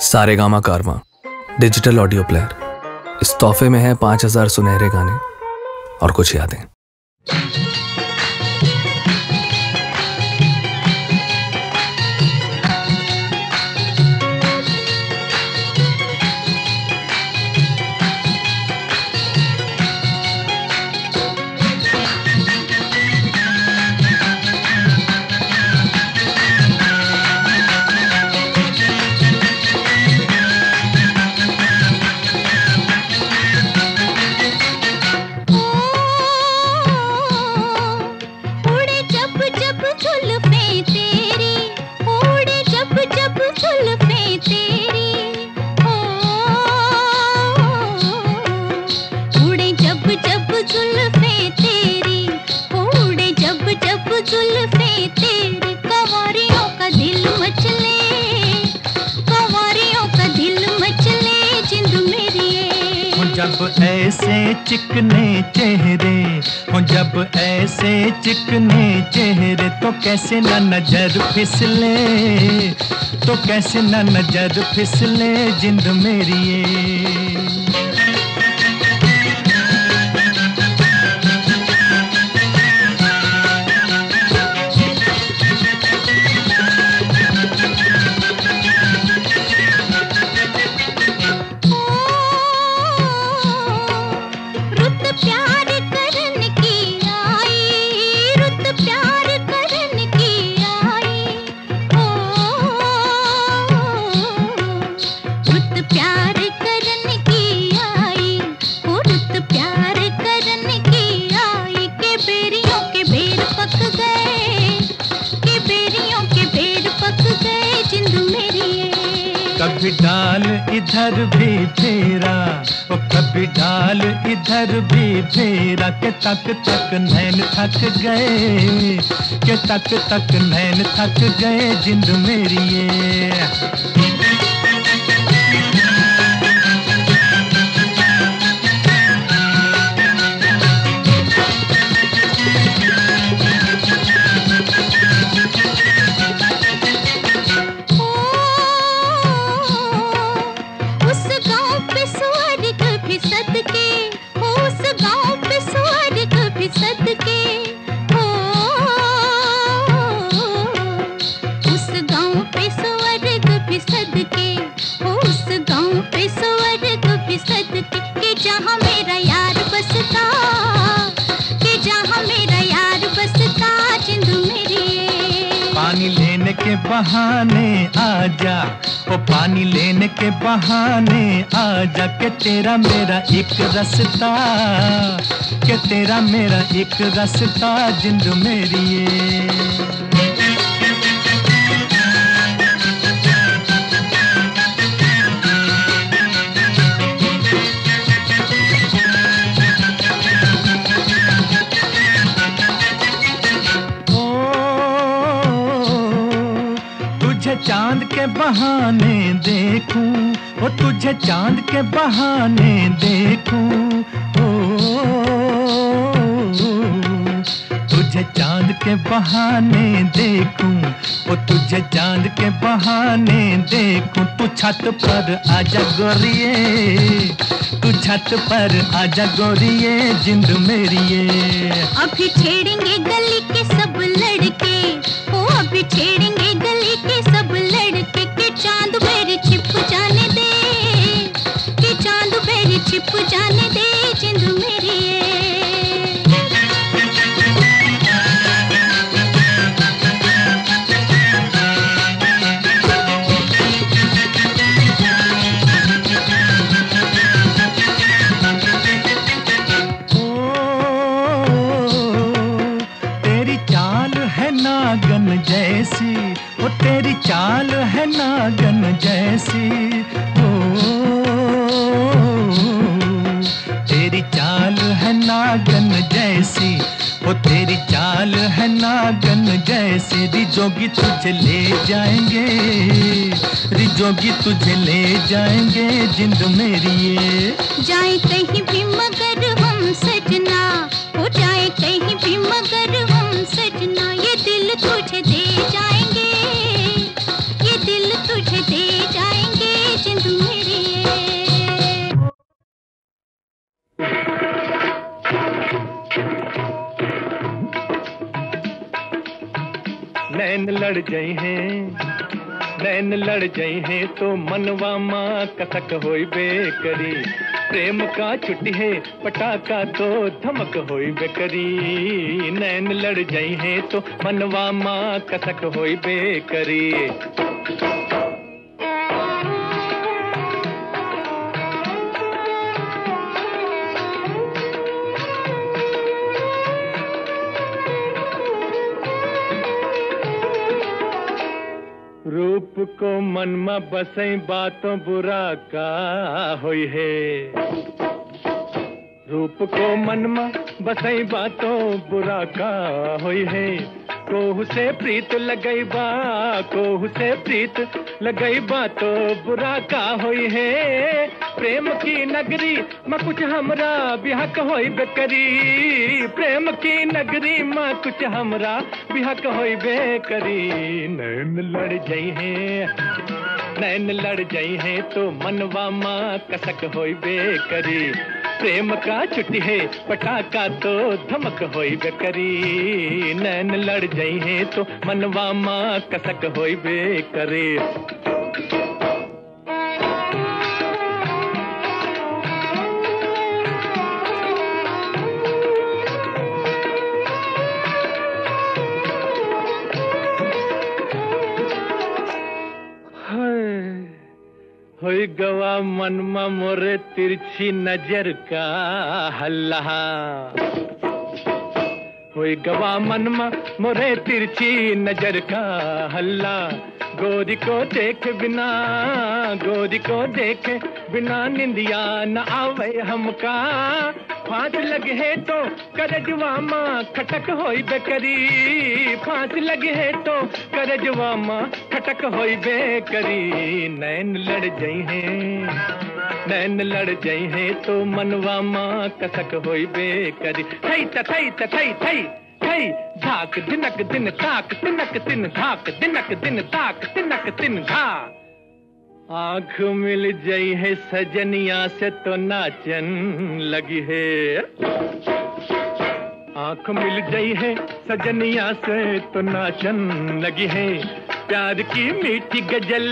सारे गामा कारवा digital audio player इस तोहफे में है पाँच हज़ार सुनहरे गाने और कुछ यादें। ऐसे चिकने चेहरे हो, जब ऐसे चिकने चेहरे तो कैसे न नज़र फिसले तो कैसे न नज़र फिसले जिंद मेरी फेरा के तक तक नैन थक गए। के तक तक नैन थक गए, जिंद मेरी लेने आ बहाने आजा के तेरा मेरा एक रास्ता, के तेरा मेरा एक रास्ता जिंद मेरी ये। तुझे चाँद के बहाने देखूँ। ओ, तुझे चाँद के बहाने देखूँ। ओ, तुझे चाँद के बहाने देखूँ। तू छत पर आजा गोरिए तू छत पर आजा गोरिए जिंद मेरी अभी छेड़ेंगे जाएँगे जिंद मेरी ये। जाए कहीं भी मगर हम सजना। हो जाए कहीं भी मगर हम सजना। ये दिल तुझे दे जाएँगे। ये दिल तुझे दे जाएँगे जिंद मेरी ये। नैन लड़ गए हैं नैन लड़ गए हैं तो मनवा हो होई बेकरी। प्रेम का छुट्टी है, पटाखा तो धमक होई बेकरी। नैन लड़ जाई है तो मनवा माँ कसक होई बेकरी। मन में बसई बातों बुरा का होई है। रूप को मन में बसई बातों बुरा का होई है। कोहू से प्रीत लगई बा कोहू से प्रीत लगई बा तो बुरा का होई है? प्रेम की नगरी में कुछ हमरा बिहक होई बेकरी प्रेम की नगरी में कुछ हमरा बिहक होई बेकरी नैन लड़ जाई है, नैन लड़ जाई है तो मनवा माँ कसक होई बेकरी प्रेम का छुट्टी है, पटाखा तो धमक होई बेकरी। नैन लड़ जाई है तो मनवा माँ कसक होई बेकरी। होई गवा मनमा मोरे तिरछी नज़र का हल्ला। होई गवा मनमा मोरे तिरछी नज़र का हल्ला। गोरी को देख बिना गोरी को देख बिना निंदिया न आवे हमका। फांस लगे तो करजवा माँ खटक होई बेकरी। फांस लगे तो करजवा माँ खटक होई बेकरी। नैन लड़ जाई है। नैन लड़ जाई है तो मनवा माँ कसक होई बेकरी। थई थई थई थई थई धाक दिनक, दिन ताक तिनक, तिन धाक दिनक, दिन धाक तिनक, तिन धा आँख मिल जाई है सजनिया से तो नाचन लगी है। आँख मिल गई है सजनिया से तो नाचन लगी है। प्यार की मीठी गज़ल,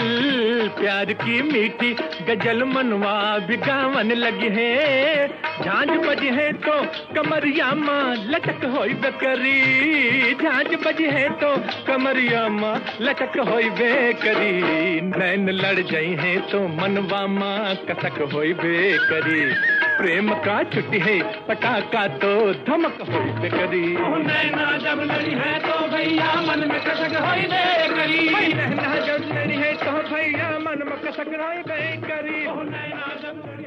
प्यार की मीठी गज़ल मनवा बिगावन लगी है। झांझ बजी है तो कमरिया माँ लटक होई बेकरी। झांझ बजी है तो कमरिया माँ लटक होई बेकरी। नैन लड़ गई है तो मनवा माँ कसक होई बेकरी। प्रेम का छुट्टी है, पटाखा तो धमक होई बेकरी नैना जब लड़ी है तो भैया मन में कसक होई दे करी। नैना जब लड़ी है तो भैया मन में कसक होई बेकरी नैना जब लड़ी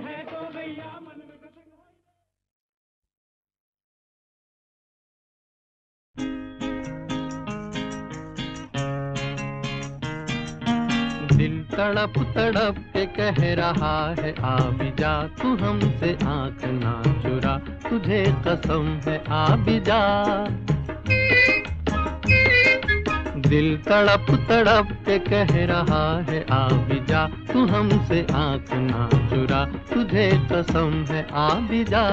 तड़प तड़प के कह रहा है आ भी जा तू हमसे आँख ना चुरा, तुझे कसम है आ भी जा दिल तड़प तड़प के कह रहा है आ भी जा तू हमसे आँख ना चुरा, तुझे कसम है आ भी जा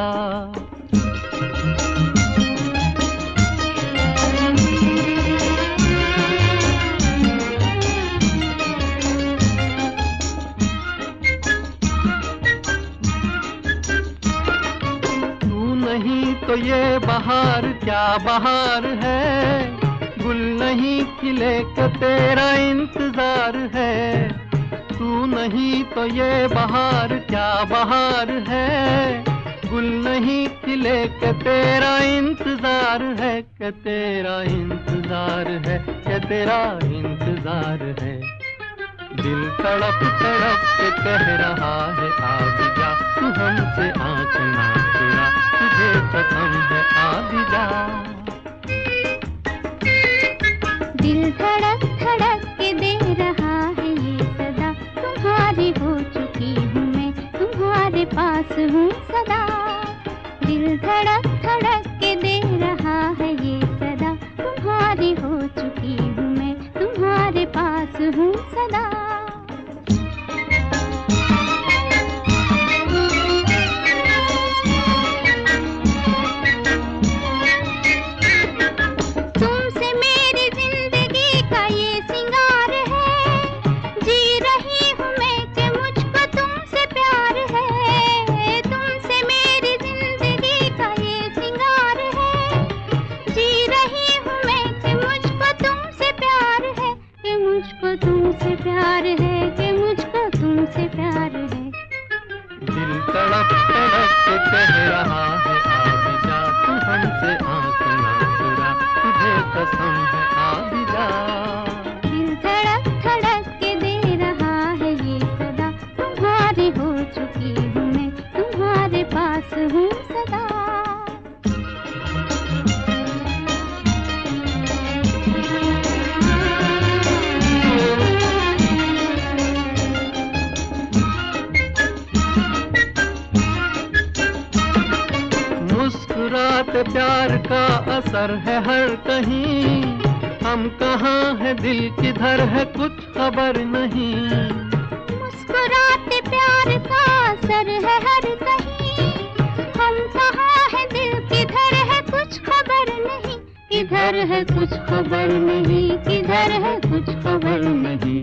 तो ये बहार, क्या बहार है? गुल नहीं खिले का तेरा इंतज़ार है। तू नहीं तो ये बहार, क्या बहार है? गुल नहीं खिले का तेरा इंतज़ार है। कि तेरा इंतज़ार है? कि तेरा इंतज़ार है? दिल तड़प तड़प के कह रहा है आ जा तू हमसे आँख ना चुरा तुझे कसम है आ भी जा दिल धड़क धड़क के दे रहा है ये सदा। तुम्हारी हो चुकी हूँ मैं, तुम्हारे पास हूँ सदा। दिल धड़क धड़क के दे रहा है ये सदा। तुम्हारी हो चुकी हूँ मैं, तुम्हारे पास हूँ सदा। प्यार है। दिल तड़प तड़प कह रहा है। मुस्कुराते प्यार का असर है हर कहीं। हम कहाँ है, दिल किधर है, कुछ खबर नहीं। मुस्कुराते प्यार का असर है हर कहीं। हम कहाँ है, दिल किधर है, कुछ खबर नहीं। किधर है, कुछ खबर नहीं, किधर है, कुछ खबर नहीं।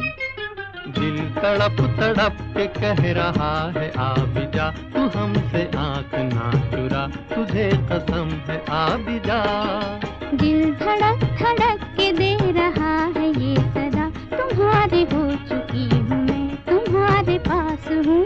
तड़प तड़प के कह रहा है, आ भी जा। तू हमसे आँख ना चुरा, तुझे कसम है, आ भी जा। दिल धड़क धड़क के दे रहा है ये सदा तुम्हारे हो चुकी हूँ मैं, तुम्हारे पास हूँ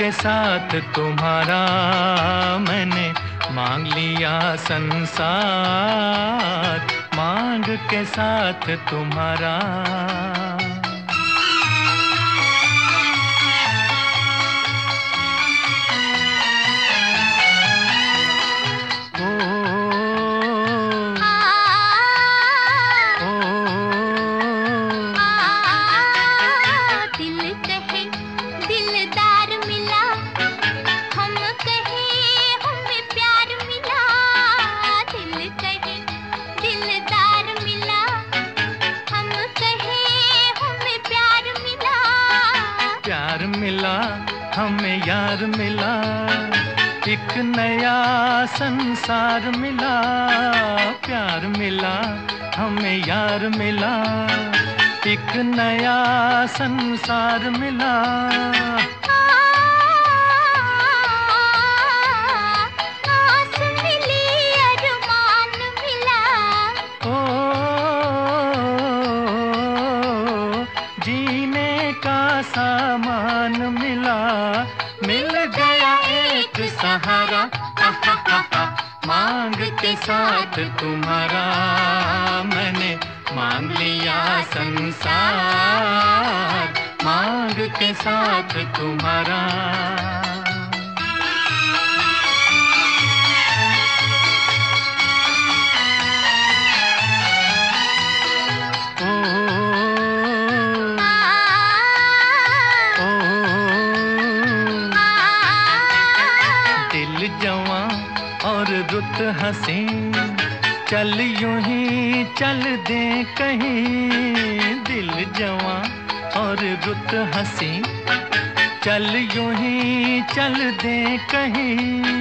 के साथ तुम्हारा मैंने मांग लिया संसार। मांग के साथ तुम्हारा यार मिला, एक नया संसार मिला। प्यार मिला, हमें यार मिला, एक नया संसार मिला। साथ तुम्हारा मैंने मांग लिया संसार। मांग के साथ तुम्हारा। ओ, ओ, दिल जवां और रुत हँसी चल यूँ ही चल दे कहीं दिल जवां और रुत हसी। चल यू ही चल दे कहीं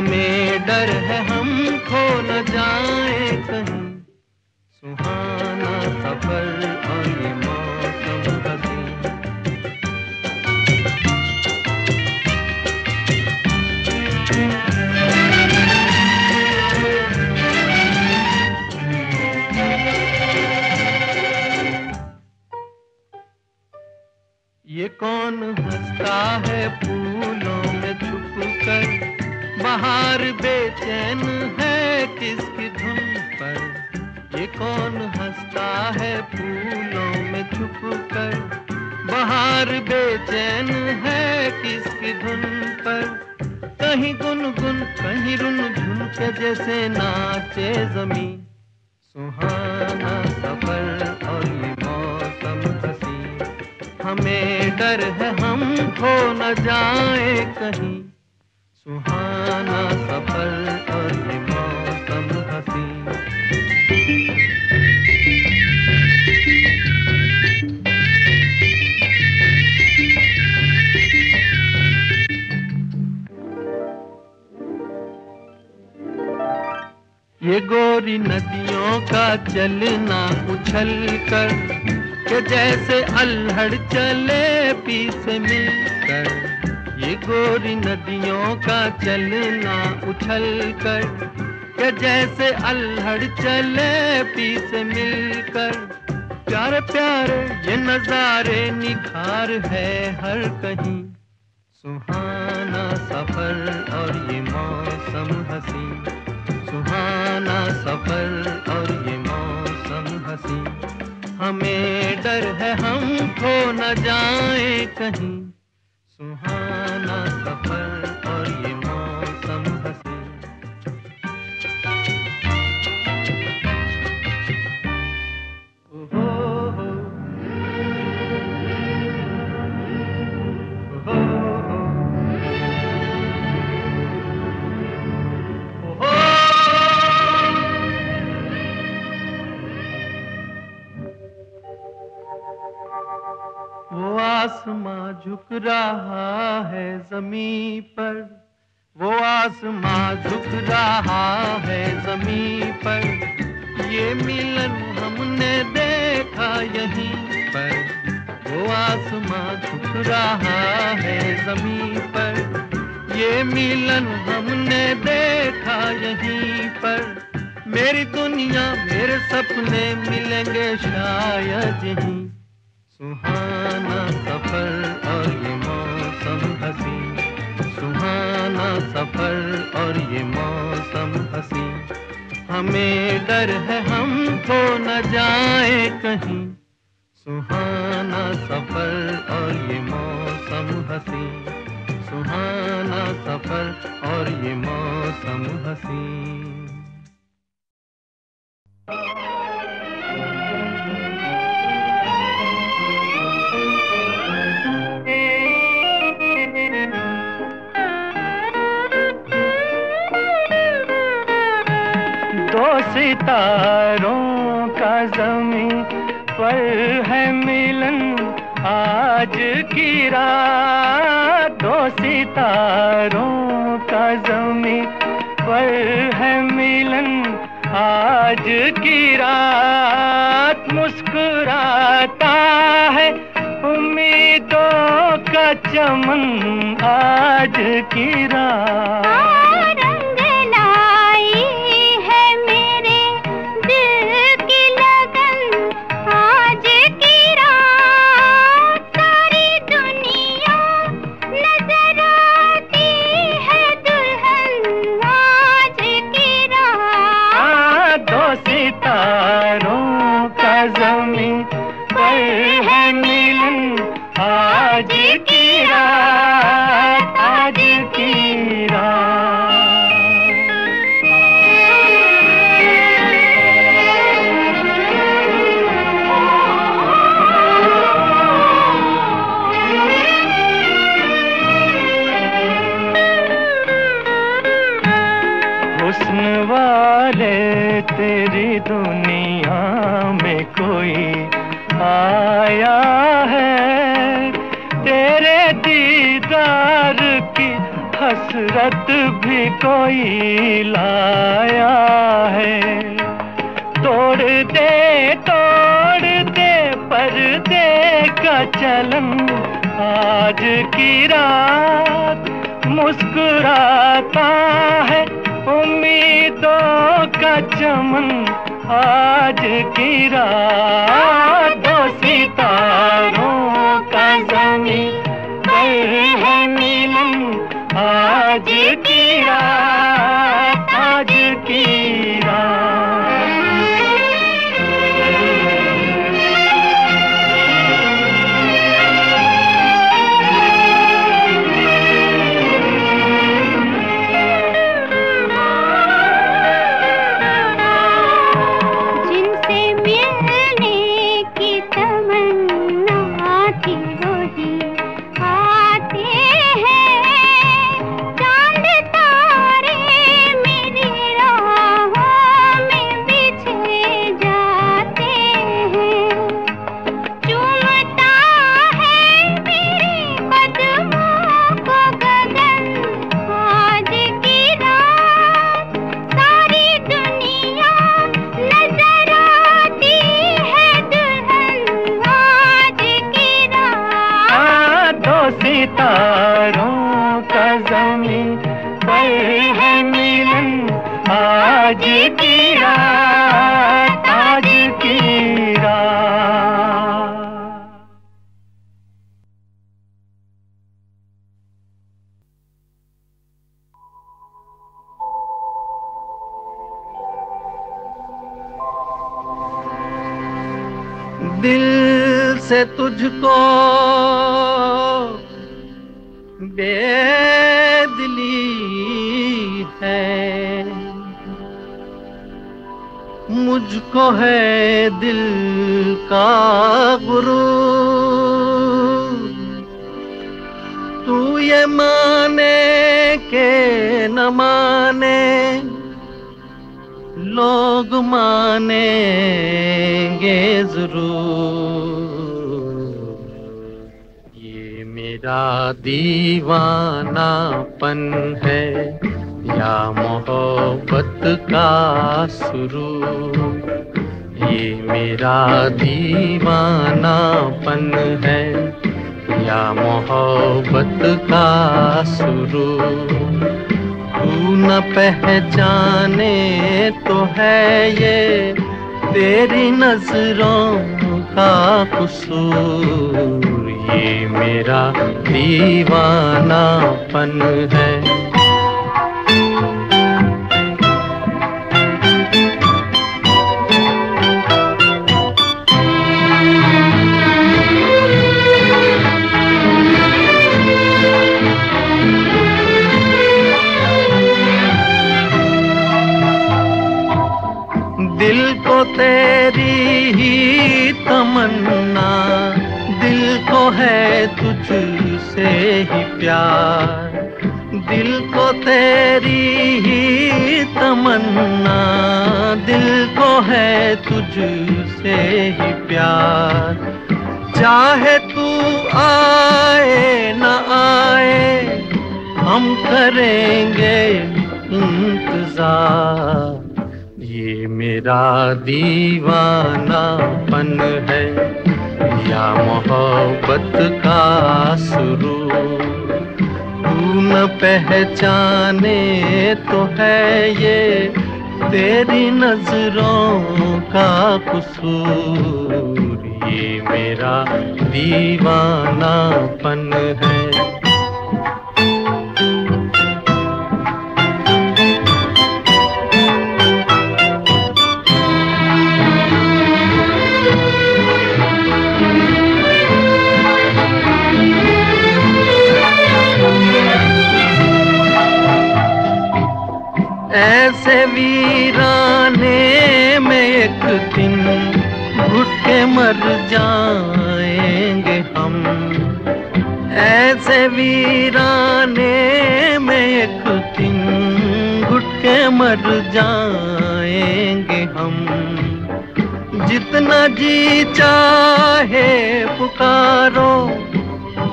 हमें डर है हम खो न जाएँ। मिलकर के जैसे अल्हड़ चले पीस मिलकर। प्यार प्यार ये नजारे निखार है हर तेरी नज़रों का कसूर ये मेरा दीवानापन है। चाहे तू आए न आए, हम करेंगे इंतज़ार। ये मेरा दीवानापन है, या मोहब्बत का शुरू। तू न पहचाने तो है ये, तेरी नज़रों का कसूर। मेरा दीवानापन। वीराने में एक दिन घुट के मर जाएँगे हम। जितना जी चाहे पुकारो,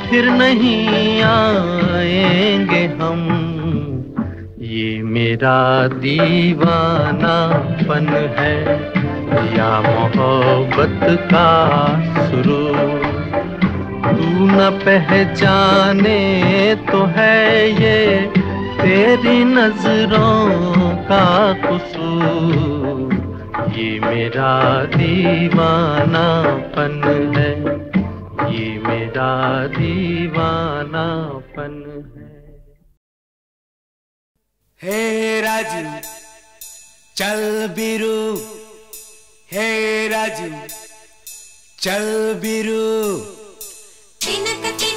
फिर नहीं आएँगे हम। ये मेरा दीवानापन है, या मोहब्बत का न पहचाने तो है ये तेरी नज़रों का कसूर। ये मेरा दीवानापन है। ये मेरा दीवानापन है। हे राजू, चल बिरू। हे राजू, चल बिरू। que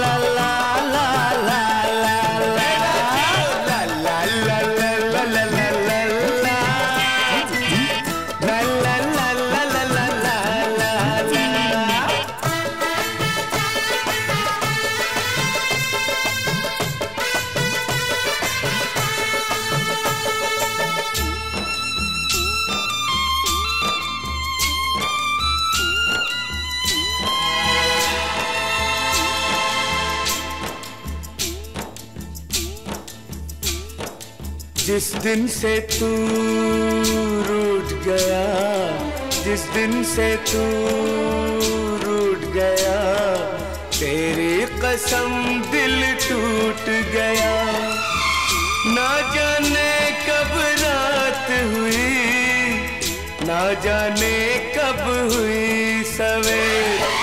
la दिन से तू रूठ गया, जिस दिन से तू रूठ गया, तेरी कसम दिल टूट गया। ना जाने कब रात हुई, ना जाने कब हुई सवेर।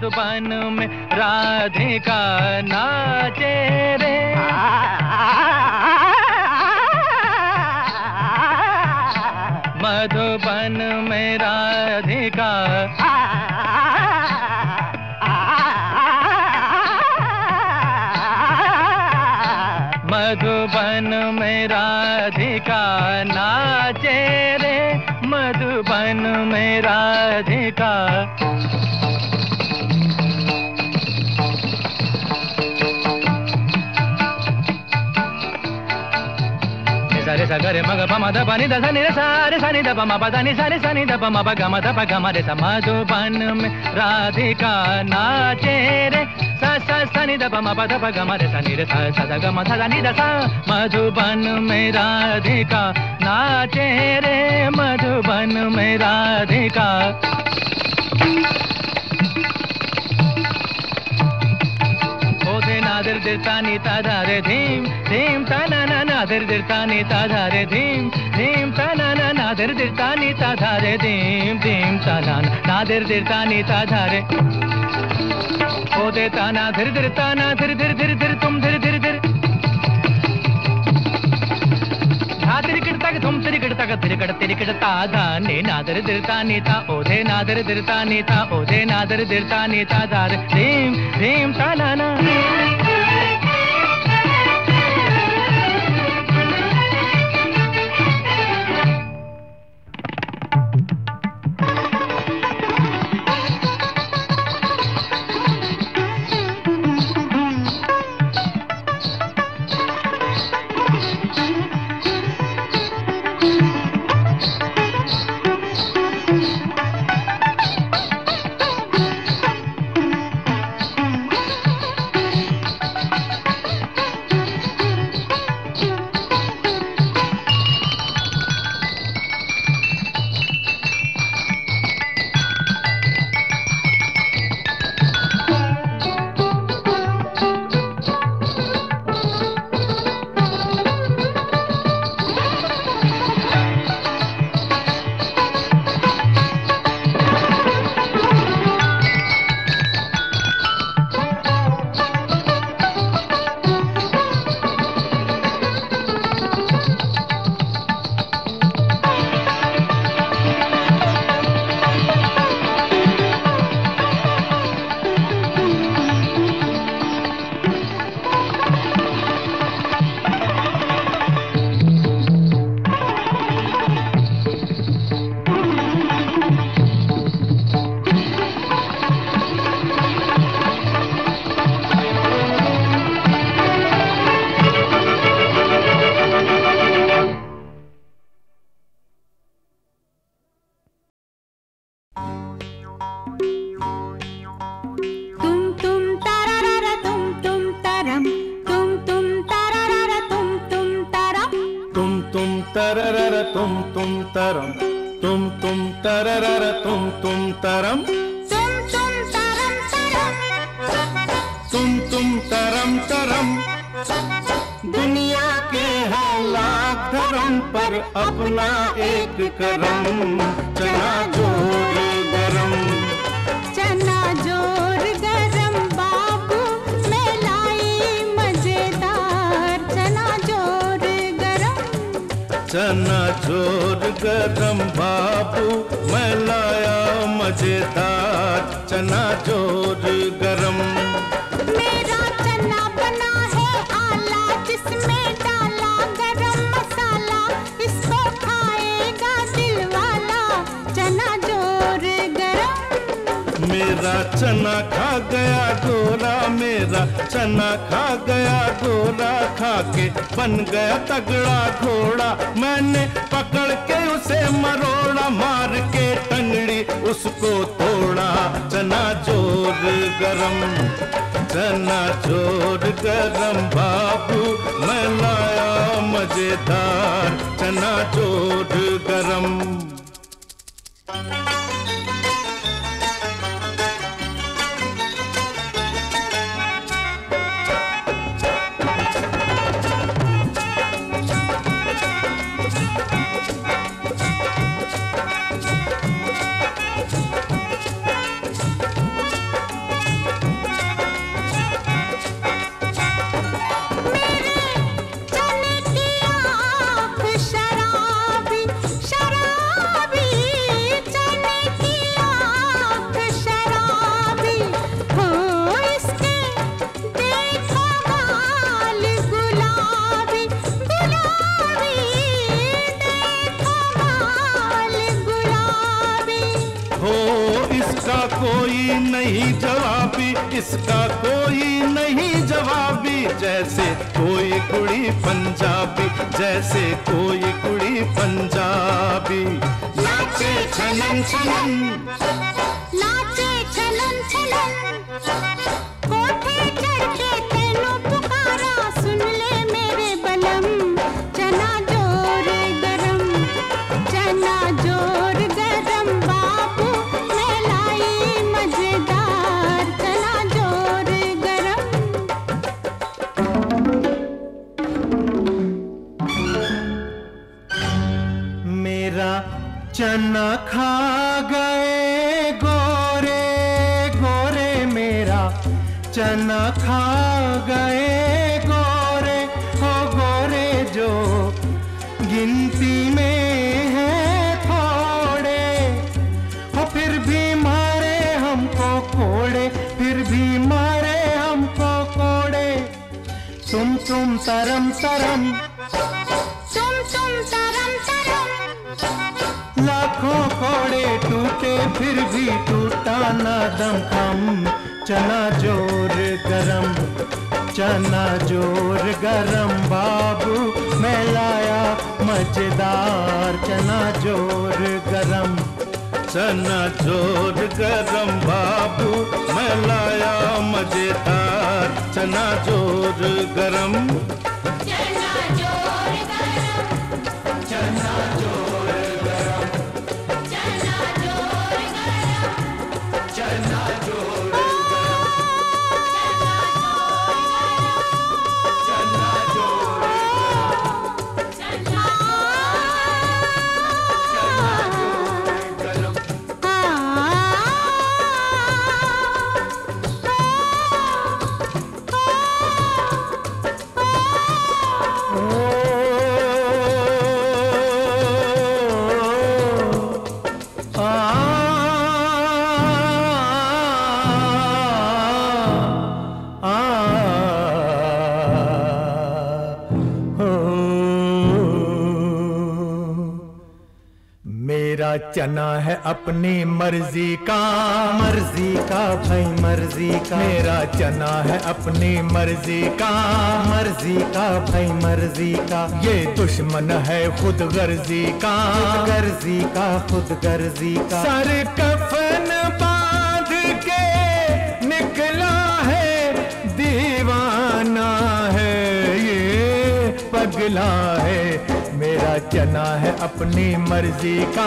धा में राधे का नाचे। ಸ ಗರೆ ಮಗ ಪಮ ದ ಪನಿ ದ ಸನಿ ಸ ರೆ ಸನಿ ದ ಪಮ ಪ ಧನಿ ಸನಿ ಸನಿ ದ ಪಮ ಪ ಗಮ ದ ಪ ಗಮ ರೆ ಸ ಮಧುಬನ್ ಮೆ ರಾಧಿಕಾ ನಾಚೆ रे सा सा सनि द प म प ध प ग म रे सा नि रे सा सा द ग म ध दा नि द सा मधुबन में राधिका नाचे रे मधुबन में राधिका दिरता धारे धीम धीम ता नादर दिरता नीता धारे धीम धीम ता दिरता नीता धारे धीम धीम ता ना नादर दिरता धारे। ओधे ता ना धीर धीर ता धीर धीर धीर ता ने नादर दिरता नीता ओधे, नादर दिरता नीता ओधे, नादर दिरता मेरा चना खा गए। गोरे गोरे मेरा चना खा गए। गोरे, हो गोरे जो गिनती में है थोड़े। हो फिर भी मारे हमको कोड़े, फिर भी मारे हमको कोड़े। तुम तुम, तरम तरम लाखों कोड़े टूटे, फिर भी टूटा ना दम। खम चना ज़ोर गरम, चना ज़ोर गरम। बाबू मैं लाया मज़ेदार चना ज़ोर गरम। चना ज़ोर गरम, बाबू मैं लाया मज़ेदार चना ज़ोर गरम। चना है अपनी मर्ज़ी का मर्ज़ी का भाई, मर्ज़ी का। मेरा चना है अपनी मर्ज़ी का मर्ज़ी का भाई, मर्ज़ी का। ये दुश्मन है खुद गर्जी का गर्जी का, खुद गर्जी का। सर कफन बाँध के निकला है, दीवाना है, ये पगला है। मेरा चना है? अपनी मर्ज़ी का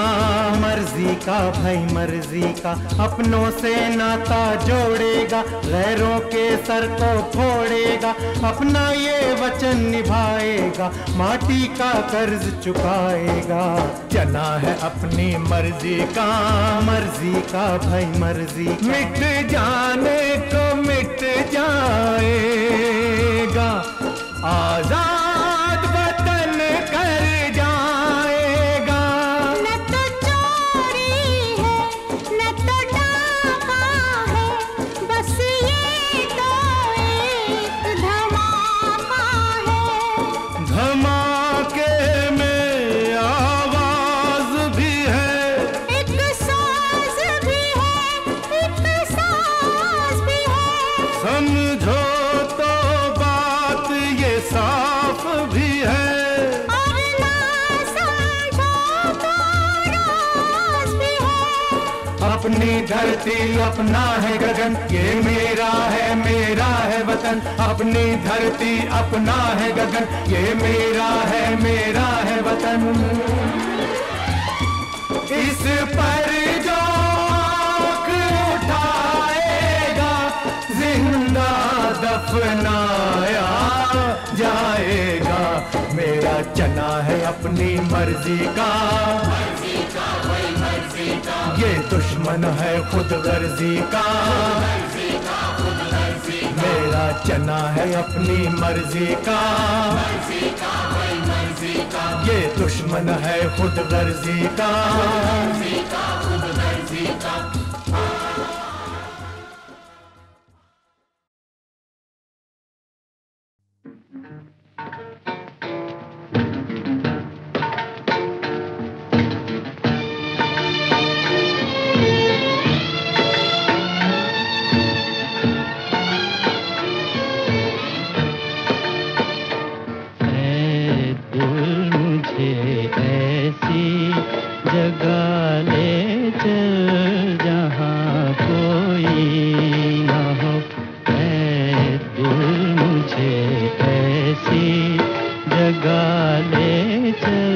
मर्ज़ी का भाई, मर्ज़ी का। अपनों से नाता जोड़ेगा, गैरों के सर को फोड़ेगा। अपना ये वचन निभाएगा, माटी का कर्ज चुकाएगा। चना है? अपनी मर्ज़ी का मर्ज़ी का भाई, मर्ज़ी मिट जाने को मिट जाएगा। आज़ाद धरती अपना है गगन, ये मेरा है मेरा है वतन। अपनी धरती अपना है गगन, ये मेरा है मेरा है वतन। इस पर जो उठाएगा, ज़िंदा दफनाया जाएगा। मेरा चना है अपनी मर्ज़ी का। ये दुश्मन है खुद गर्जी का। मेरा चना है अपनी मर्ज़ी का। ये दुश्मन है खुद गर्जी का। जगा ले चल जहाँ कोई ना हो। दिल मुझे ऐसी जगा ले चल।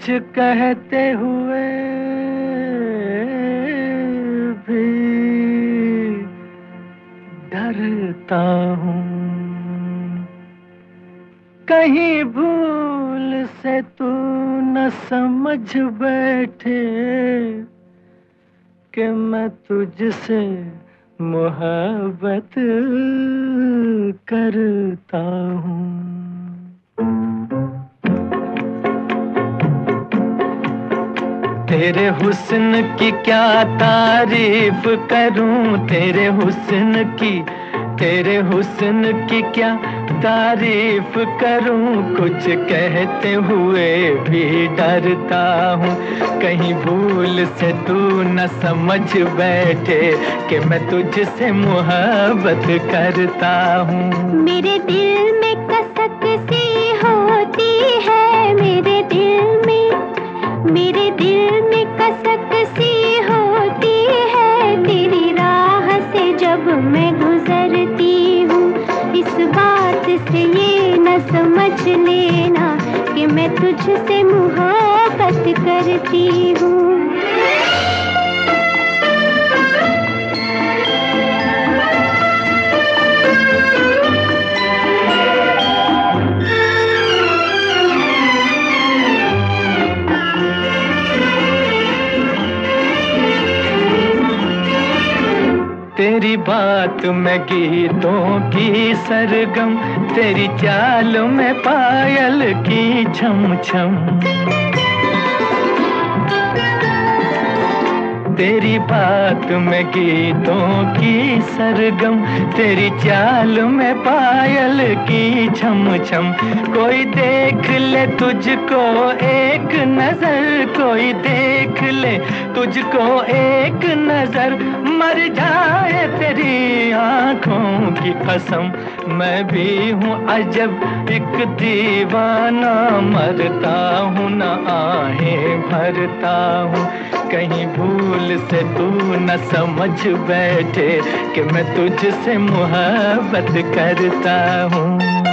कुछ कहते हुए भी डरता हूँ। कहीं भूल से तू न समझ बैठे कि मैं तुझसे मोहब्बत करता हूँ। तेरे हुस्न की क्या तारीफ़ करूँ? तेरे हुस्न की, तेरे हुस्न की क्या तारीफ़ करूँ? कुछ कहते हुए भी डरता हूँ। कहीं भूल से तू न समझ बैठे कि मैं तुझसे मोहब्बत करता हूँ। मेरे दिल में कसक सी होती है। मेरे दिल में कसक होती है, तेरी राह से जब मैं गुजरती हूँ, इस बात से ये न समझ लेना कि मैं तुझसे मुहब्बत करती हूँ। तेरी बात में गीतों की सरगम तेरी चाल में पायल की छम छम तेरी बात में गीतों की सरगम, तेरी चाल में पायल की छम छम कोई देख ले तुझको एक नज़र, कोई देख ले तुझको एक नज़र। मर जाए तेरी आँखों की कसम। मैं भी हूँ अजब, एक दीवाना। मरता हूँ ना आहे, भरता हूँ। कहीं भूल से तू न समझ बैठे कि मैं तुझसे मोहब्बत करता हूँ।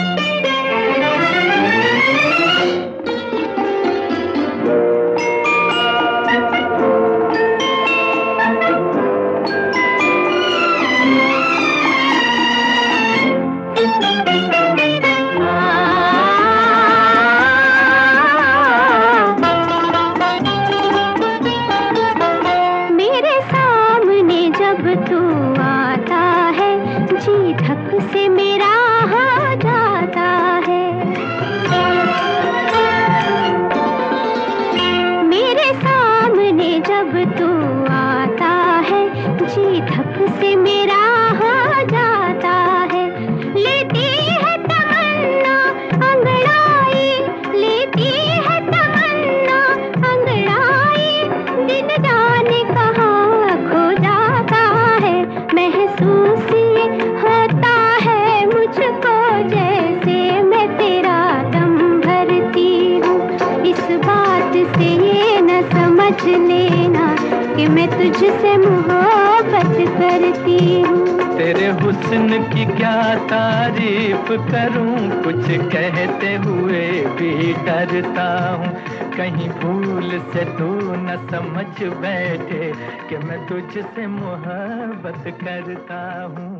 तुझसे मोहब्बत करती हूँ। तेरे हुस्न की क्या तारीफ़ करूँ? कुछ कहते हुए भी डरता हूँ। कहीं भूल से तू न समझ बैठे कि मैं तुझसे मोहब्बत करता हूँ।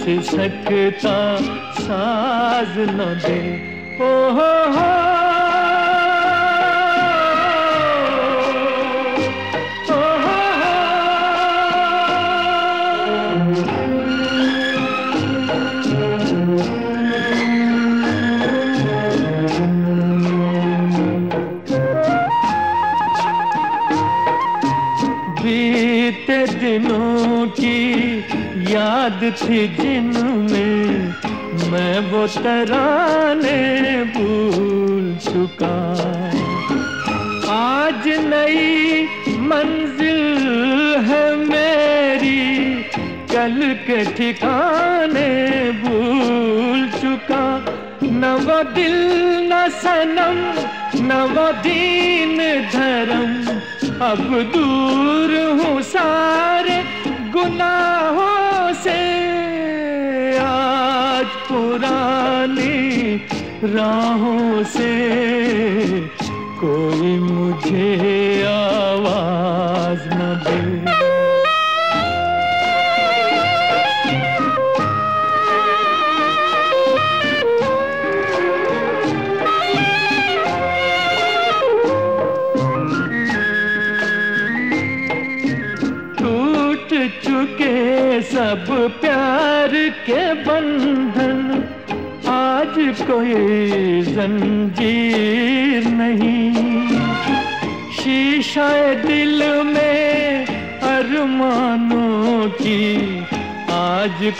का सिसकता साज न दे। ओ याद थी जिनमें मैं वो तराने भूल चुका। आज नई मंजिल है मेरी, कल के ठिकाने भूल चुका। न दिल, न सनम, न वो दीन धर्म, अब दूर हूँ सारे राहों से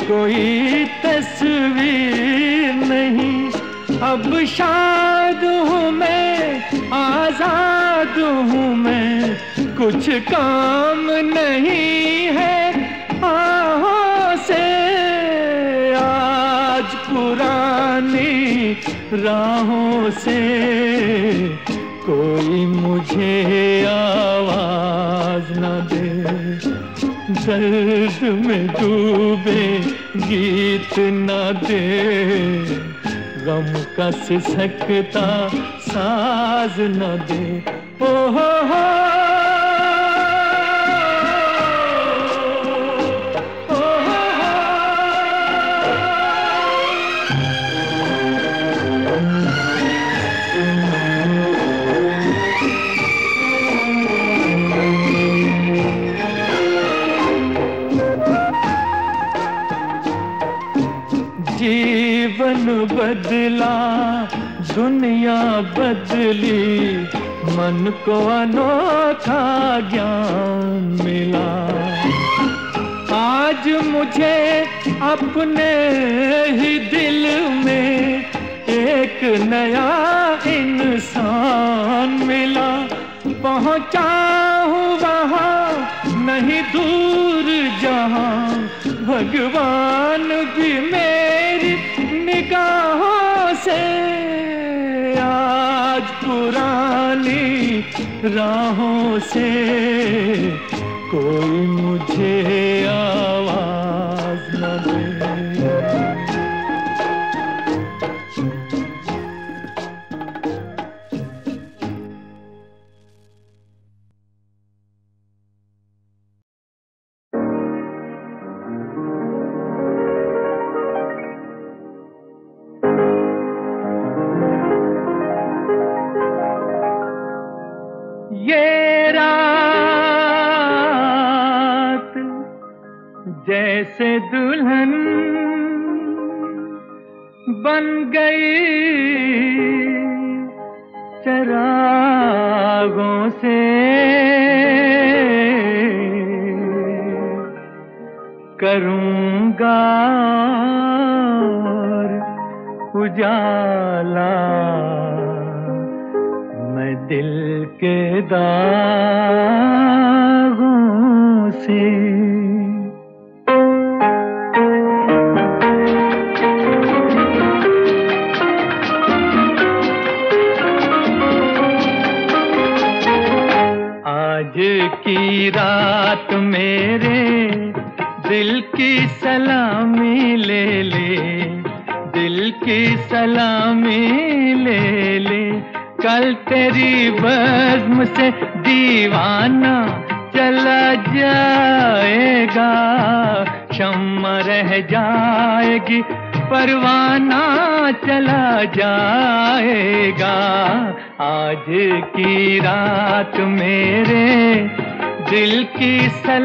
कोई तस्वीर नहीं। अब शाद हूँ मैं, आज़ाद हूँ मैं। कुछ काम नहीं है आहों से। आज पुरानी राहों गीत न दे। गम कस सकता साज न दे। बदला दुनिया बदली, मन को अनोखा ज्ञान मिला। आज मुझे अपने ही दिल में एक नया इंसान मिला। पहुँचा हूँ वहाँ, नहीं दूर जहाँ भगवान राहों से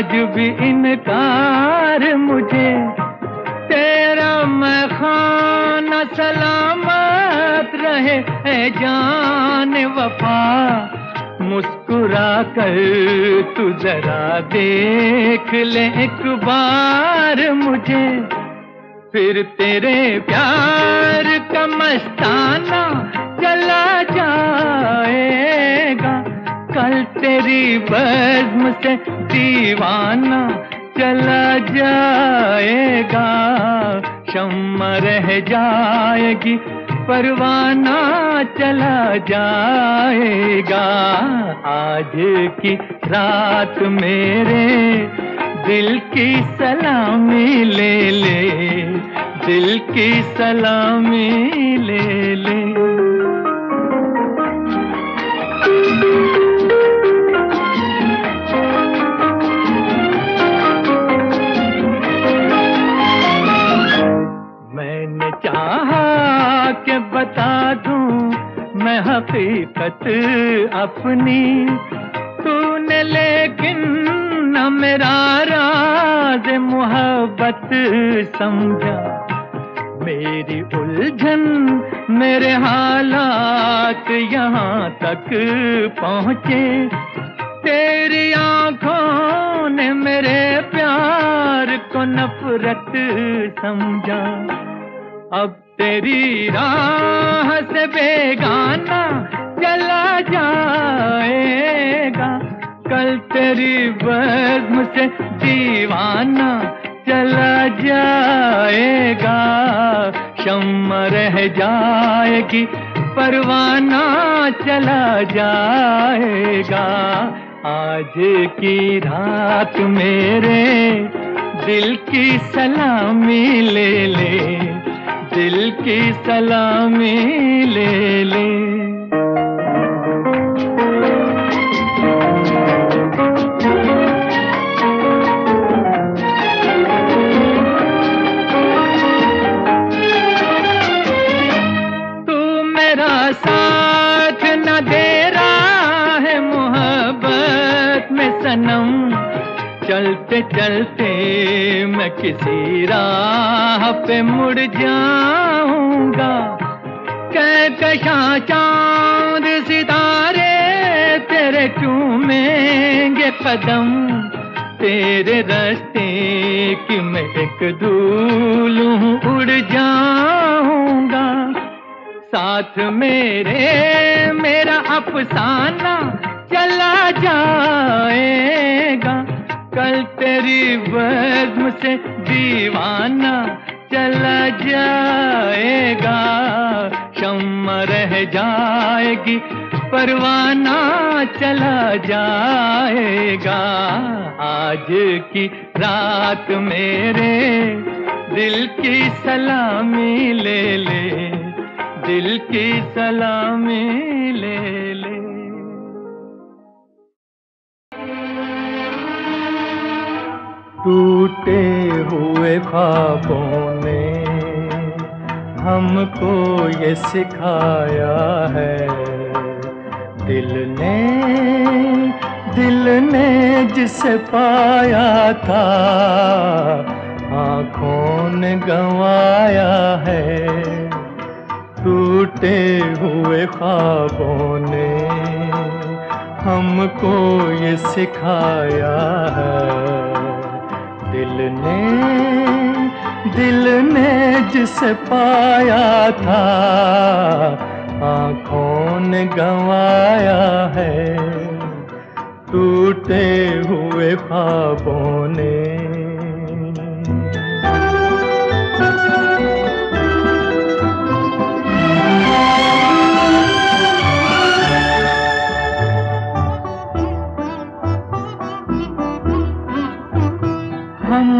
आज भी इनकार मुझे। तेरा मैं खाना सलामत रहे ए जान वफा। मुस्कुरा कर तू जरा देख ले एक बार मुझे। फिर तेरे प्यार का मस्ताना चला जाएगा कल तेरी बज्म से दीवाना चला जाएगा। शम्मा रह जाएगी, परवाना चला जाएगा। आज की रात मेरे दिल की सलामी ले ले, दिल की सलामी ले ले। बता दूँ, मैं हकीकत अपनी। तूने लेकिन न मेरा राज मोहब्बत समझा। मेरी उलझन मेरे हालात यहाँ तक पहुँचे। तेरी आँखों ने मेरे प्यार को नफरत समझा। अब तेरी राह से बेगाना चला जाएगा। कल तेरी बज्म से दीवाना चला जाएगा। शम्मा रह जाएगी, परवाना चला जाएगा। आज की रात मेरे दिल की सलामी ले ले। दिल की सलामी ले ले। मेरा साथ न दे रहा मोहब्बत में सनम। चलते चलते मैं किसी राह पे मुड़ जाऊँगा। कहकशा चाँद सितारे तेरे चूमेंगे कदम। तेरे रास्ते की मैं एक धूल उड़ जाऊँगा। साथ मेरे, मेरा अफसाना चला जाएगा। कल तेरी बज्म से दीवाना चला जाएगा। शम्मा रह जाएगी, परवाना चला जाएगा। आज की रात मेरे दिल की सलामी ले ले, दिल की सलामी ले ले। टूटे हुए ख्वाबों ने हमको ये सिखाया है। दिल ने दिल ने जिसे पाया था, आँखों ने गंवाया है। टूटे हुए ख्वाबों ने हमको ये सिखाया है। दिल ने दिल ने जिसे पाया था, आँखों ने गंवाया है। टूटे हुए ख्वाबों ने।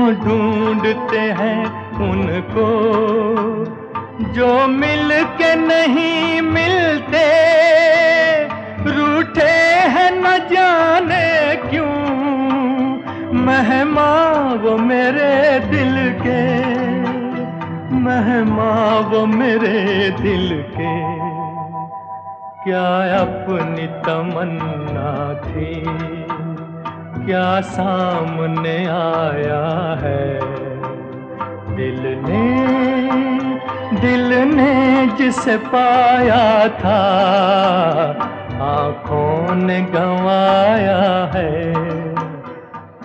ढूंढते हैं उनको। जो मिल के नहीं मिलते, रूठे हैं न जाने क्यों। मेहमा वो मेरे दिल के, मेहमा वो मेरे दिल के। क्या अपनी तमन्ना थी? क्या सामने आया है? दिल ने दिल ने जिसे पाया था, आँखों ने गंवाया है।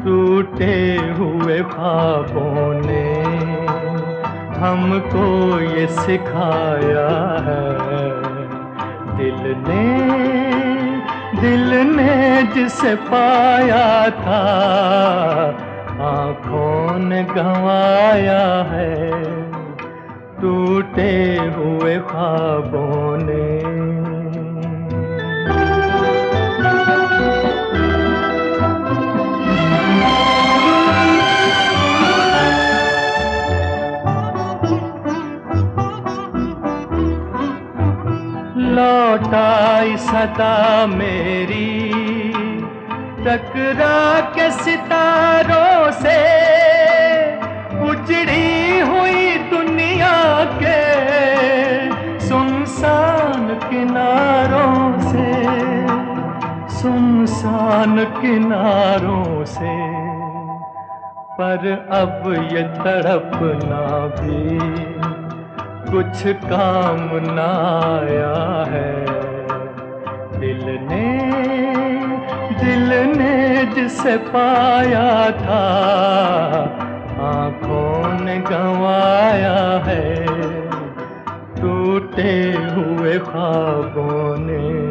टूटे हुए ख्वाबों ने हमको ये सिखाया है। दिल ने दिल ने जिसे पाया था आँखों ने गंवाया है। टूटे हुए ख्वाबों ने सदा मेरी। टकरा के सितारों से उजड़ी हुई दुनिया के सुनसान किनारों से, सुनसान किनारों से। पर अब ये तड़पना भी कुछ काम न आया है। ने दिल ने जिसे पाया था आँखों ने गंवाया है टूटे हुए ख्वाबों ने।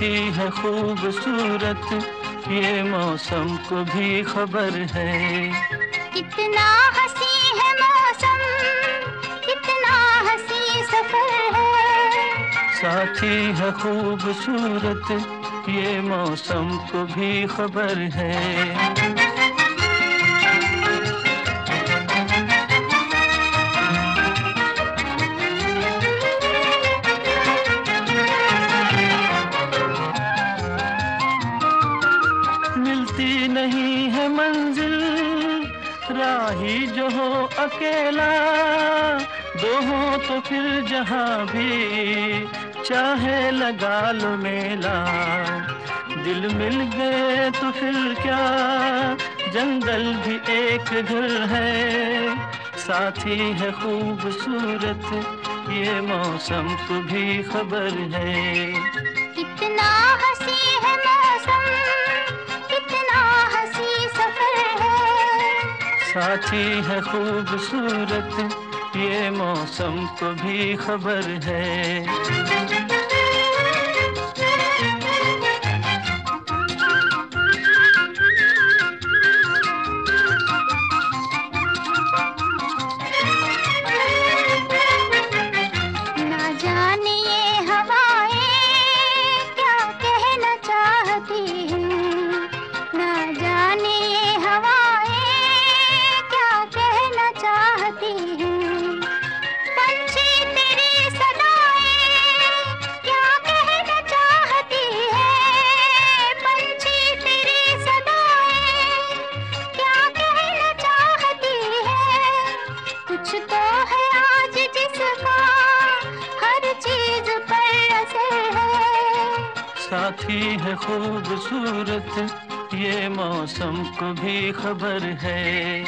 साथी है खूबसूरत ये मौसम को भी खबर है। कितना हसी है मौसम कितना हसी सफ़र है। साथी है खूबसूरत ये मौसम को भी खबर है। अकेला, दो हो तो फिर जहाँ भी, चाहे लगा लो मेला। दिल मिल गए तो फिर क्या, जंगल भी एक घर है। साथी है खूबसूरत, ये मौसम को भी खबर है। कितना साथी है खूबसूरत ये मौसम को भी खबर है। को भी खबर है।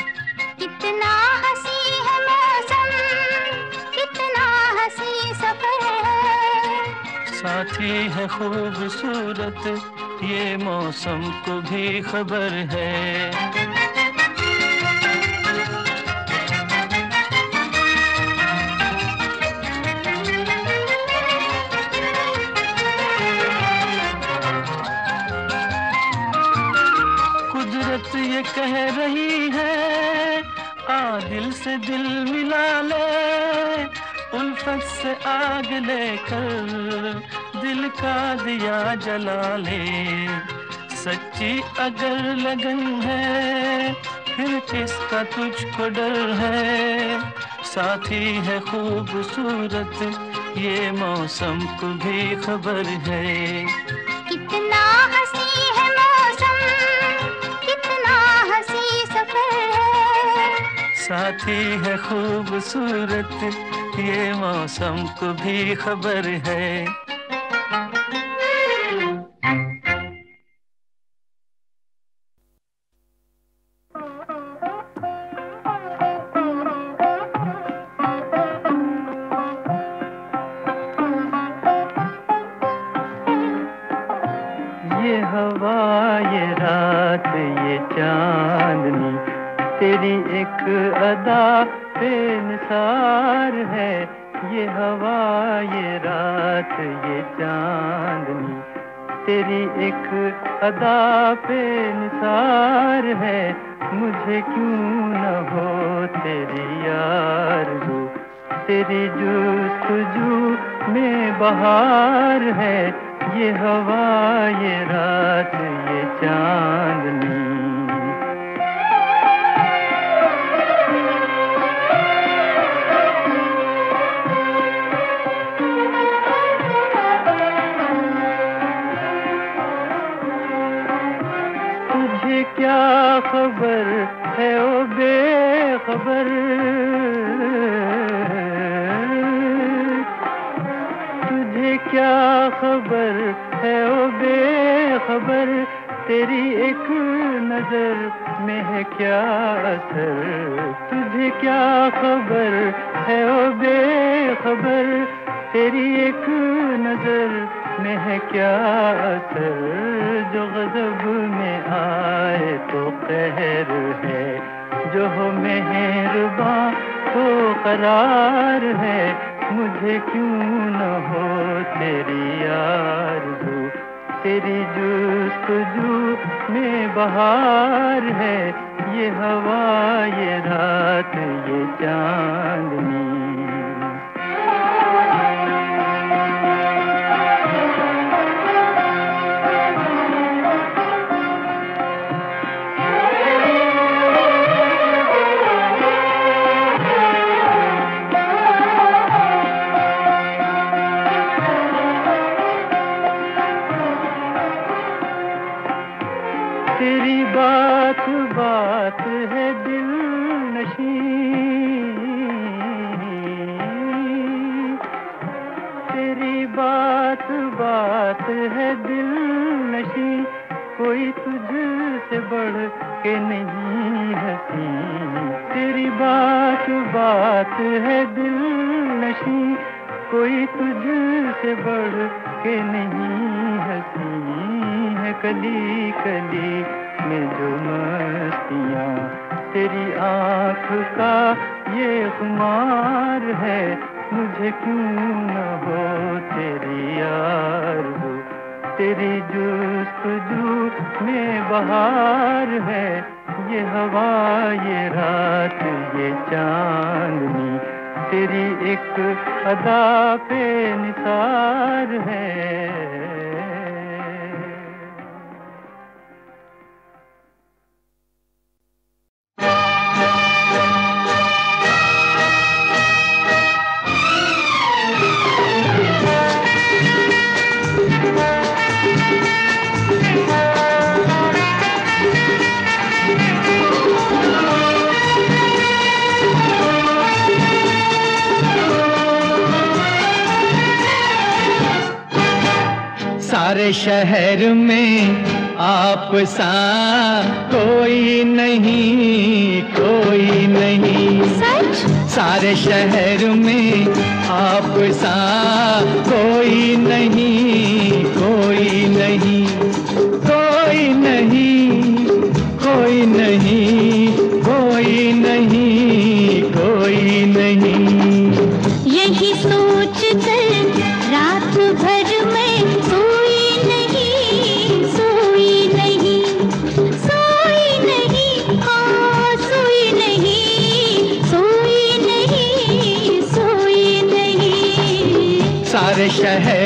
कितना हसी है मौसम कितना हसी सफ़र है। साथी है खूबसूरत ये मौसम को भी खबर है। से दिल मिला ले, उल्फत से आग लेकर दिल का दिया जला ले। सच्ची अगर लगन है, फिर किसका तुझको डर है? साथी है खूबसूरत, ये मौसम को भी खबर है। साथी है खूबसूरत ये मौसम को भी खबर है। अदा पे निसार है, मुझे क्यों न हो तेरी यार हो? तेरी जुस्तजू में बहार है, ये हवा, ये रात, ये चांदनी। क्या खबर है ओ बेखबर? तुझे क्या खबर है ओ बेखबर? तेरी एक नज़र में है क्या असर? तुझे क्या खबर है ओ बेखबर? तेरी एक नज़र में है क्या असर? जो गजब में आए तो कहर है। जो हो मेहरबा तो करार है। मुझे क्यों न हो तेरी यार तेरी जुस्तजू में बहार है। ये हवा, ये रात, ये चांदनी। के नहीं हसी तेरी बात बात है दिल नशी। कोई तुझसे बढ़ के नहीं हसी है कली कली में जो मस्तियाँ। तेरी आँख का ये खुमार है। मुझे क्यों न हो तेरी यार तेरी जुस्तजू में बहार है, ये हवा, ये रात, ये चांदनी। तेरी एक अदा पे निसार है। सारे शहर में आप सा कोई नहीं कोई नहीं। सच? सारे शहर में आप सा कोई नहीं कोई नहीं कोई नहीं कोई नहीं। शहर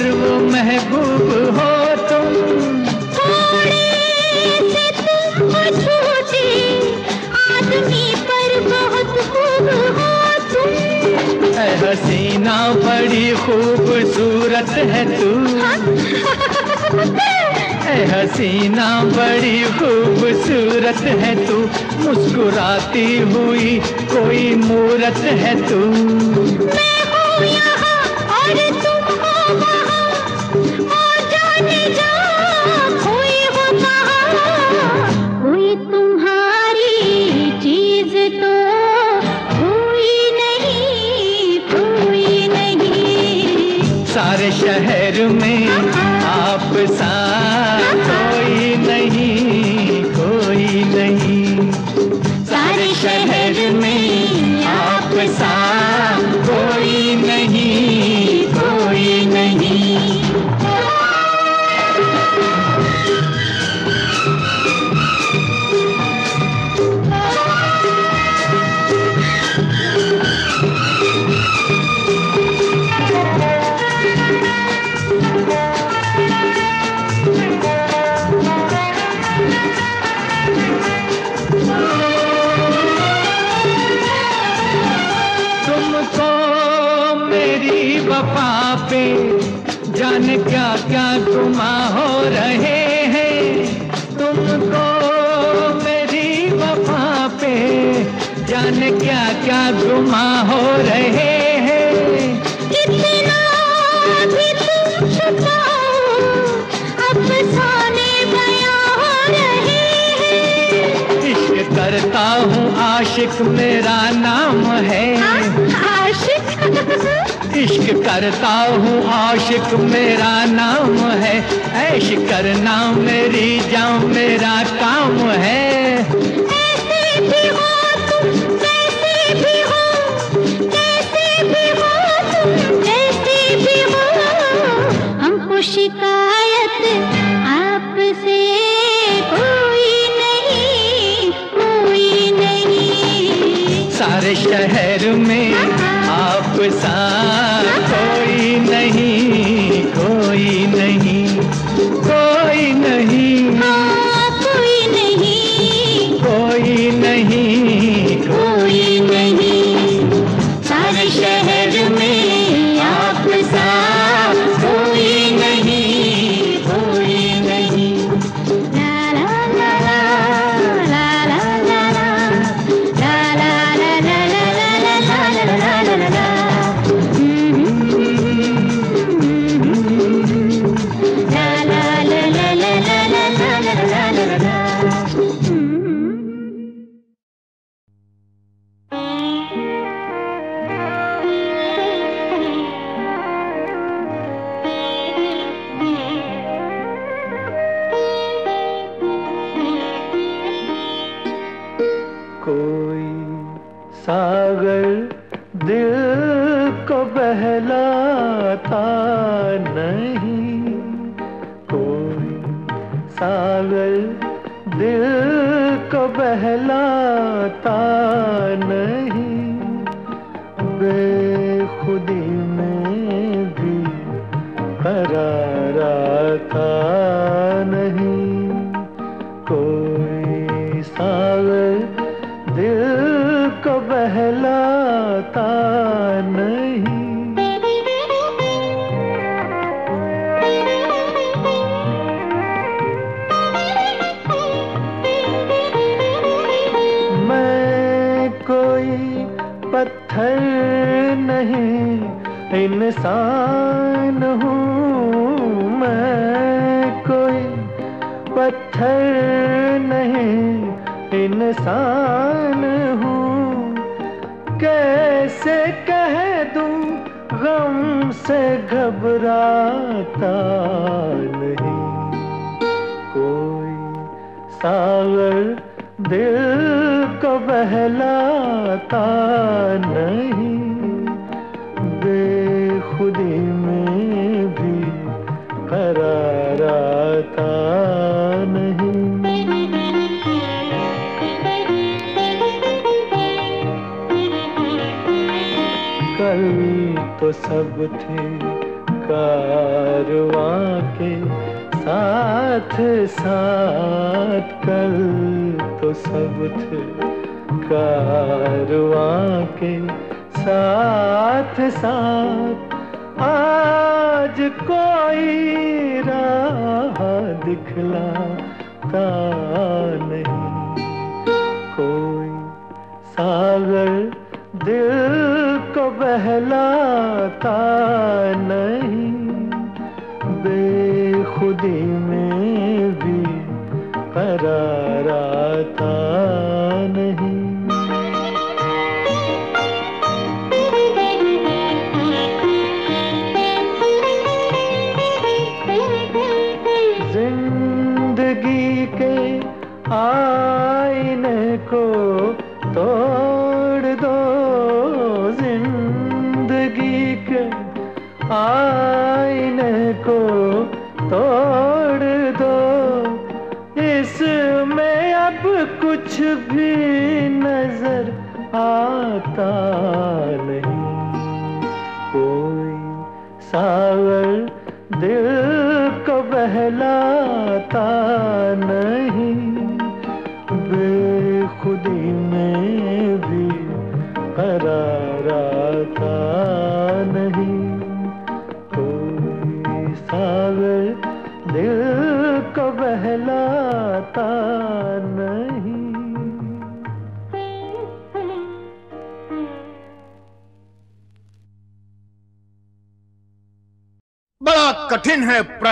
सर्व महबूब हो तुम। हसीना बड़ी खूबसूरत है तू। हसीना बड़ी खूबसूरत है तू। मुस्कुराती हुई कोई मूरत है तू। मैं பெருமை आशिक मेरा नाम है। हाँ, आशिक। इश्क करता हूँ आशिक मेरा नाम है। ऐश करना मेरी जाम मेरा काम है। हो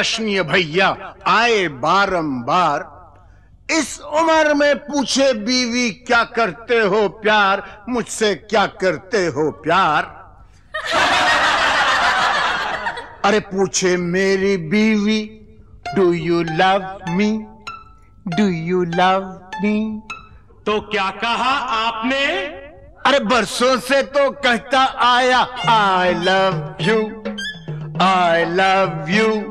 प्रश्न ये भैया आए बारंबार इस उम्र में पूछे बीवी क्या करते हो प्यार? मुझसे क्या करते हो प्यार? अरे पूछे मेरी बीवी do you love me do you love me तो क्या कहा आपने? अरे बरसों से तो कहता आया I love you I love you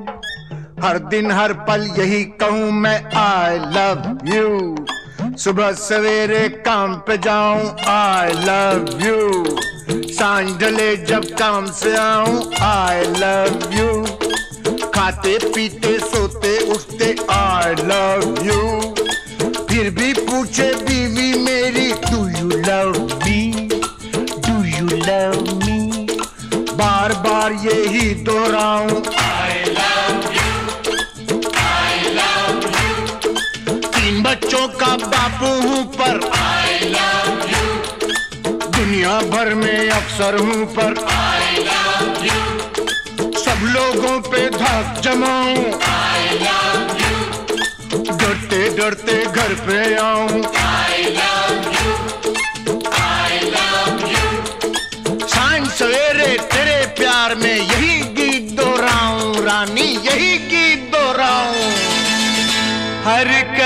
हर दिन हर पल यही कहूँ मैं आई लव यू सुबह सवेरे काम पे जाऊँ आई लव यू साँझ ढले जब काम से आऊँ आई लव यू खाते पीते, सोते, उठते आई लव यू फिर भी पूछे बीवी मेरी do you love me do you love me बार बार यही दोहराऊं तीन का बापू हूँ पर। दुनिया भर में अफसर हूँ पर। सब लोगों पे धाक जमाऊं। डरते डरते घर पे आऊँ। साँझ सवेरे तेरे प्यार में यही गीत दोहराऊं। रानी यही गीत दोहराऊं। हर करम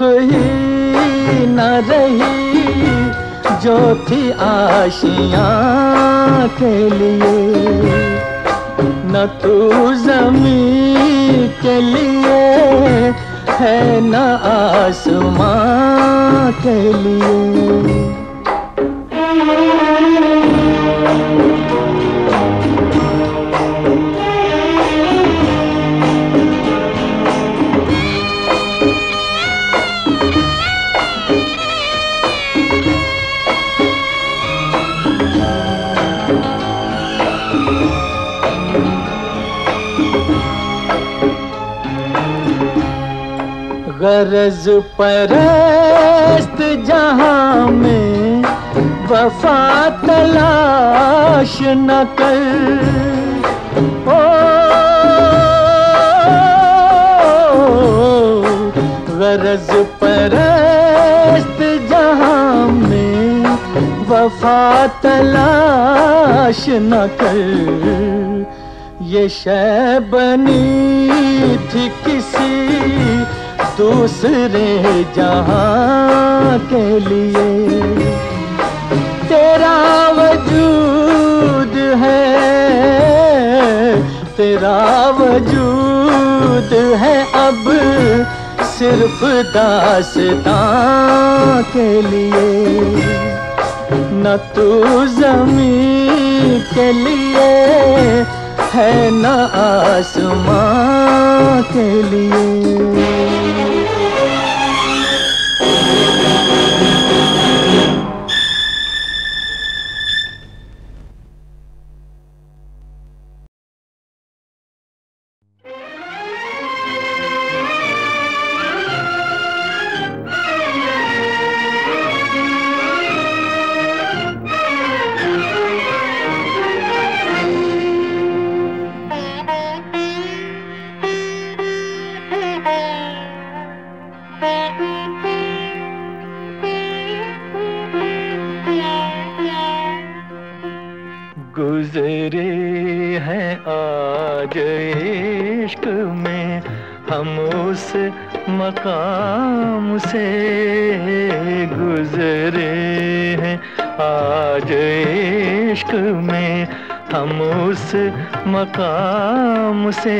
可以 तलाश न कर। ये शय बनी थी किसी दूसरे जहाँ के लिए। तेरा वजूद है, तेरा वजूद है अब सिर्फ़ दासतां के लिए। न तू ज़मीन के लिए है न आसमां के लिए। मकाम से गुजरे हैं। आज इश्क में हम उस मकाम से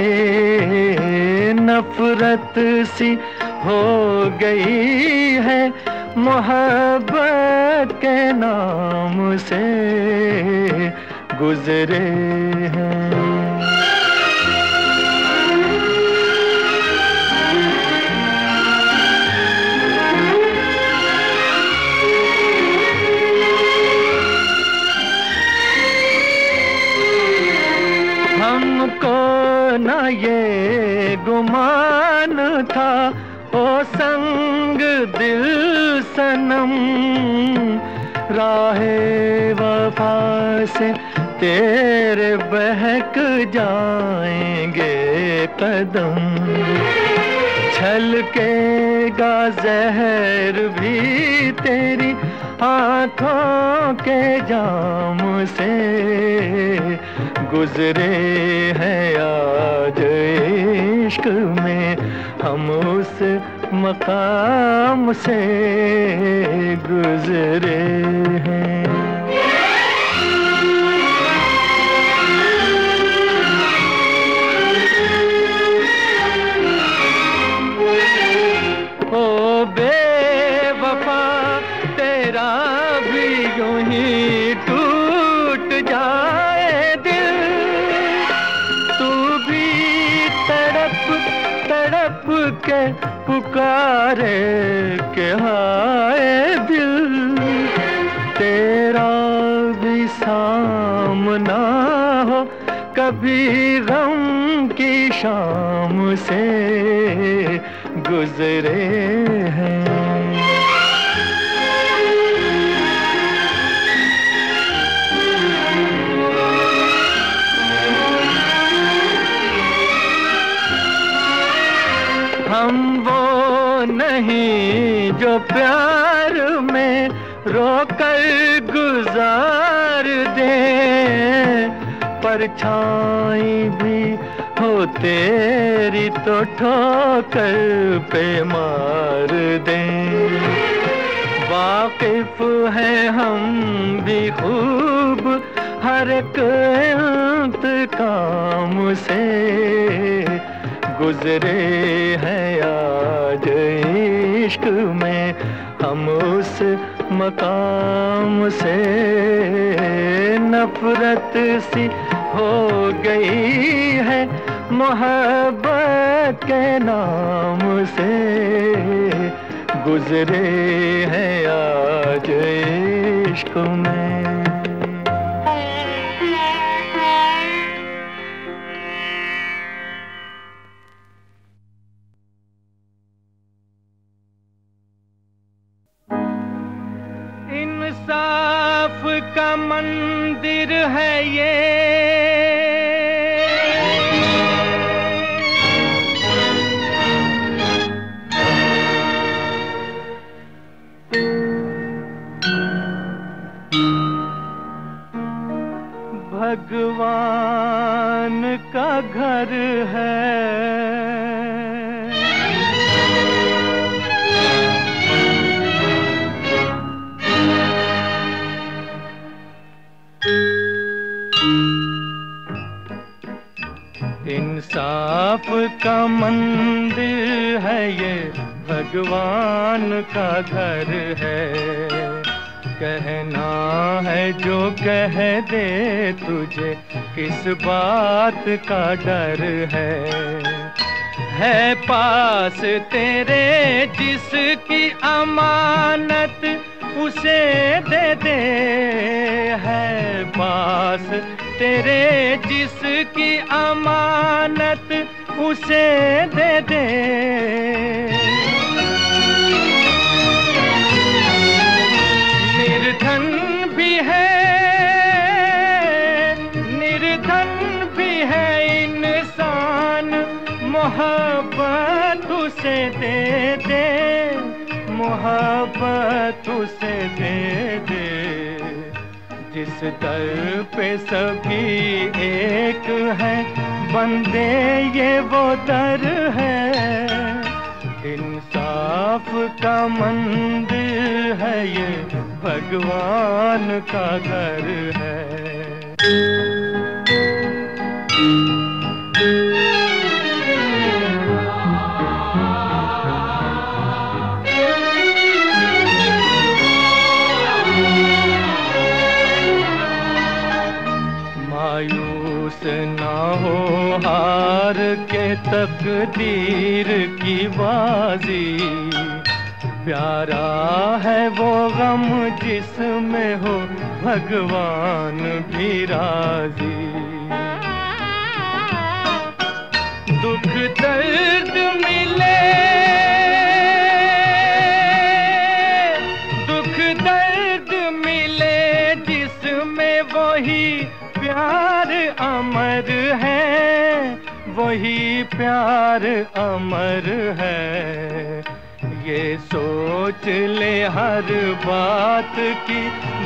नफरत सी हो गई है। मोहब्बत के नाम से गुजरे हैं। न ये गुमान था, ओ संग दिल सनम। राहे वफा से तेरे बहक जाएँगे कदम। छलकेगा जहर भी तेरी आँखों के जाम से। गुजरे हैं आज इश्क में हम उस मकाम से गुजरे हैं। पुकारे के हाय दिल, तेरा भी सामना हो कभी गम की शाम से गुजरे हैं। प्यार में रोकर गुजार दे। परछाई भी हो तेरी तो ठोकर पे मार दे। वाकिफ है हम भी खूब हर एक काम से। गुजरे हैं आज इश्क में, हम उस मकाम से नफरत सी हो गई है, मोहब्बत के नाम से गुजरे हैं आज इश्क में। का मंदिर है ये। भगवान का घर है। इंसाफ का मंदिर है ये, भगवान का घर है। कहना है जो कह दे तुझे, किस बात का डर है? है पास तेरे जिसकी अमानत, उसे दे दे। है पास तेरे जिसकी अमानत उसे दे दे। निर्धन भी है, निर्धन भी है इंसान। मोहब्बत उसे दे दे, मोहब्बत उसे दे दे। जिस दर पे सभी एक है बंदे ये वो दर है। इंसाफ का मंदिर है ये भगवान का घर है। तकदीर की बाजी। प्यारा है वो गम जिसमें हो भगवान भी राज़ी। दुख दर्द मिले, दुख दर्द मिले जिसमें वही प्यार अमर है, वही प्यार अमर है। ये सोच ले हर बात की,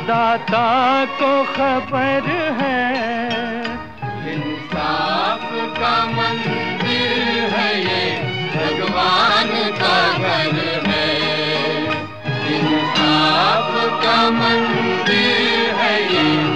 दाता को खबर है। इंसाफ का मंदिर है ये, भगवान का घर है। इंसाफ का मंदिर है ये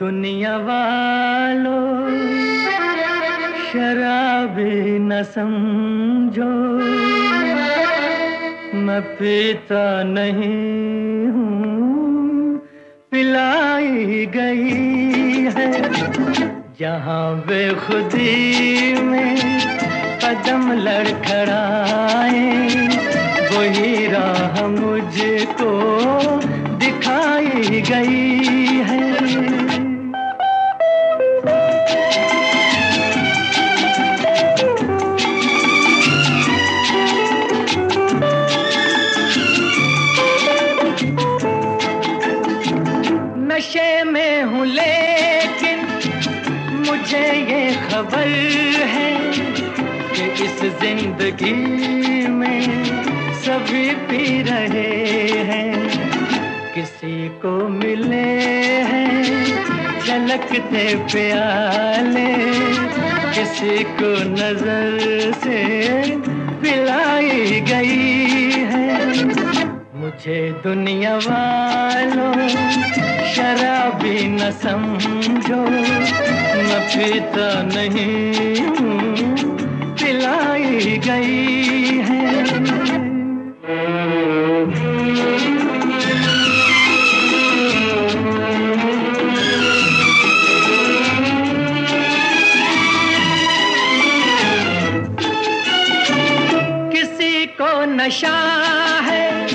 दुनिया वालों शराबी न समझो। मैं पीता नहीं हूँ, पिलाई गई है। जहाँ बेखुदी में कदम लड़खड़ाए, वही राह मुझको दिखाई गई है। नशे में हूँ मुझे ये खबर है ज़िंदगी में सभी पी रहे हैं, किसी को मिले हैं। झलकते प्याले। किसी को नज़र से पिलाई गई है। मुझे दुनिया वालों शराबी न समझो। न पीता नहीं हूँ, पिलाई गई नशा है,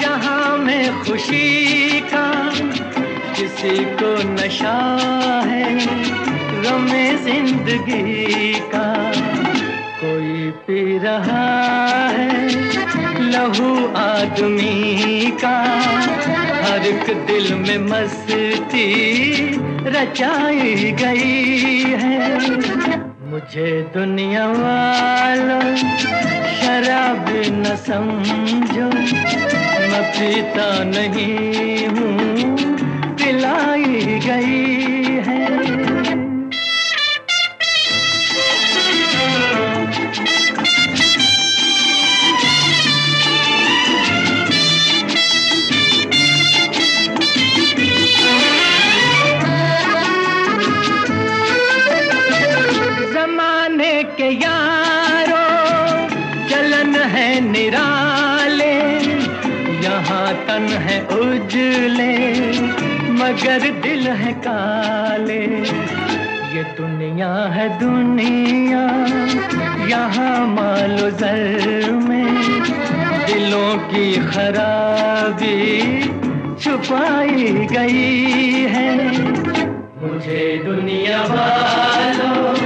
जहाँ में खुशी का किसी को नशा है, गमे ज़िंदगी का कोई पी रहा है। लहू आदमी का हर एक दिल में मस्ती रचाई गई है। मुझे दुनिया वालों शराब न समझो। मैं पीता नहीं हूँ पिलाई गई मगर दिल है काले। ये दुनिया है दुनिया, यहाँ मालो जर में। दिलों की खराबी छुपाई गई है। मुझे दुनिया वालों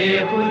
जहाँ बेखुदी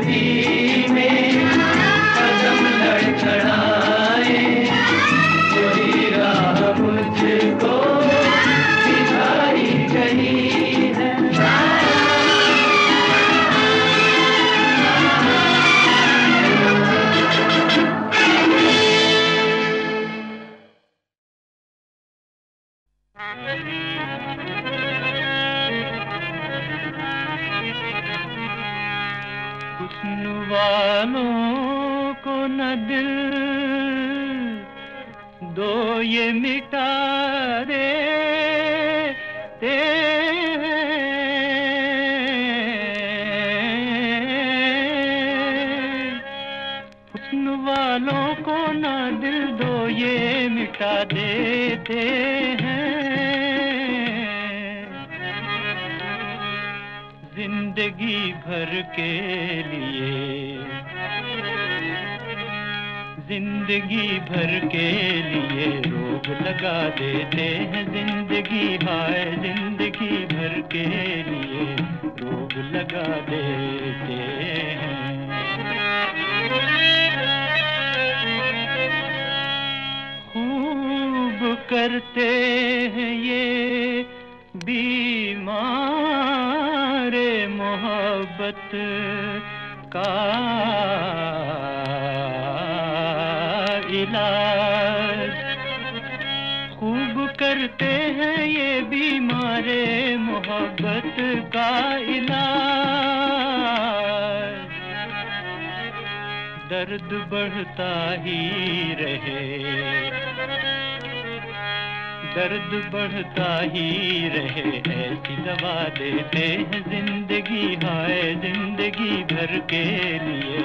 दर्द बढ़ता ही रहे। दर्द बढ़ता ही रहे, ऐसी दवा देते हैं ज़िंदगी, हाय ज़िंदगी भर के लिए,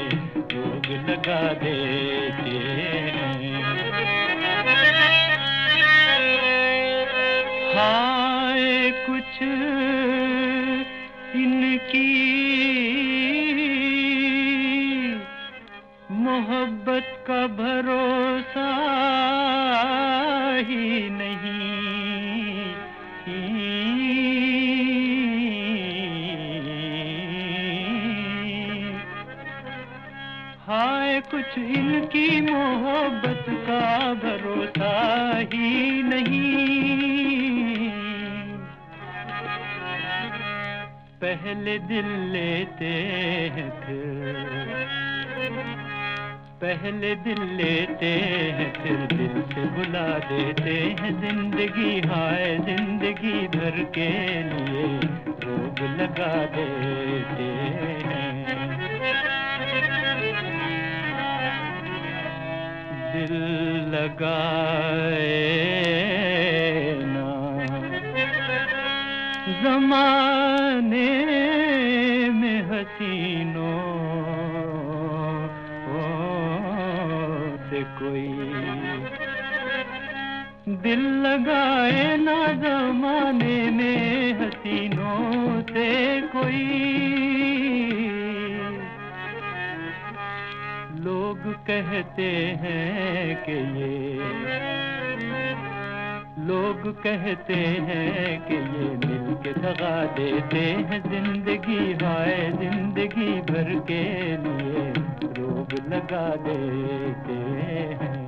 रोग लगा देते हैं। हाय पहले दिल लेते हैं पहले दिल लेते हैं फिर, दिल से बुला देते हैं ज़िंदगी। हाय ज़िंदगी भर के लिए रोग लगा देते हैं। दिल लगाए ना। जमाने में हसीनों से कोई। दिल लगाए ना जमाने में हसीनों से कोई। लोग कहते हैं कि ये लोग कहते हैं कि ये मिल के दगा देते हैं ज़िंदगी, हाय ज़िंदगी भर के लिए, रोग लगा देते हैं।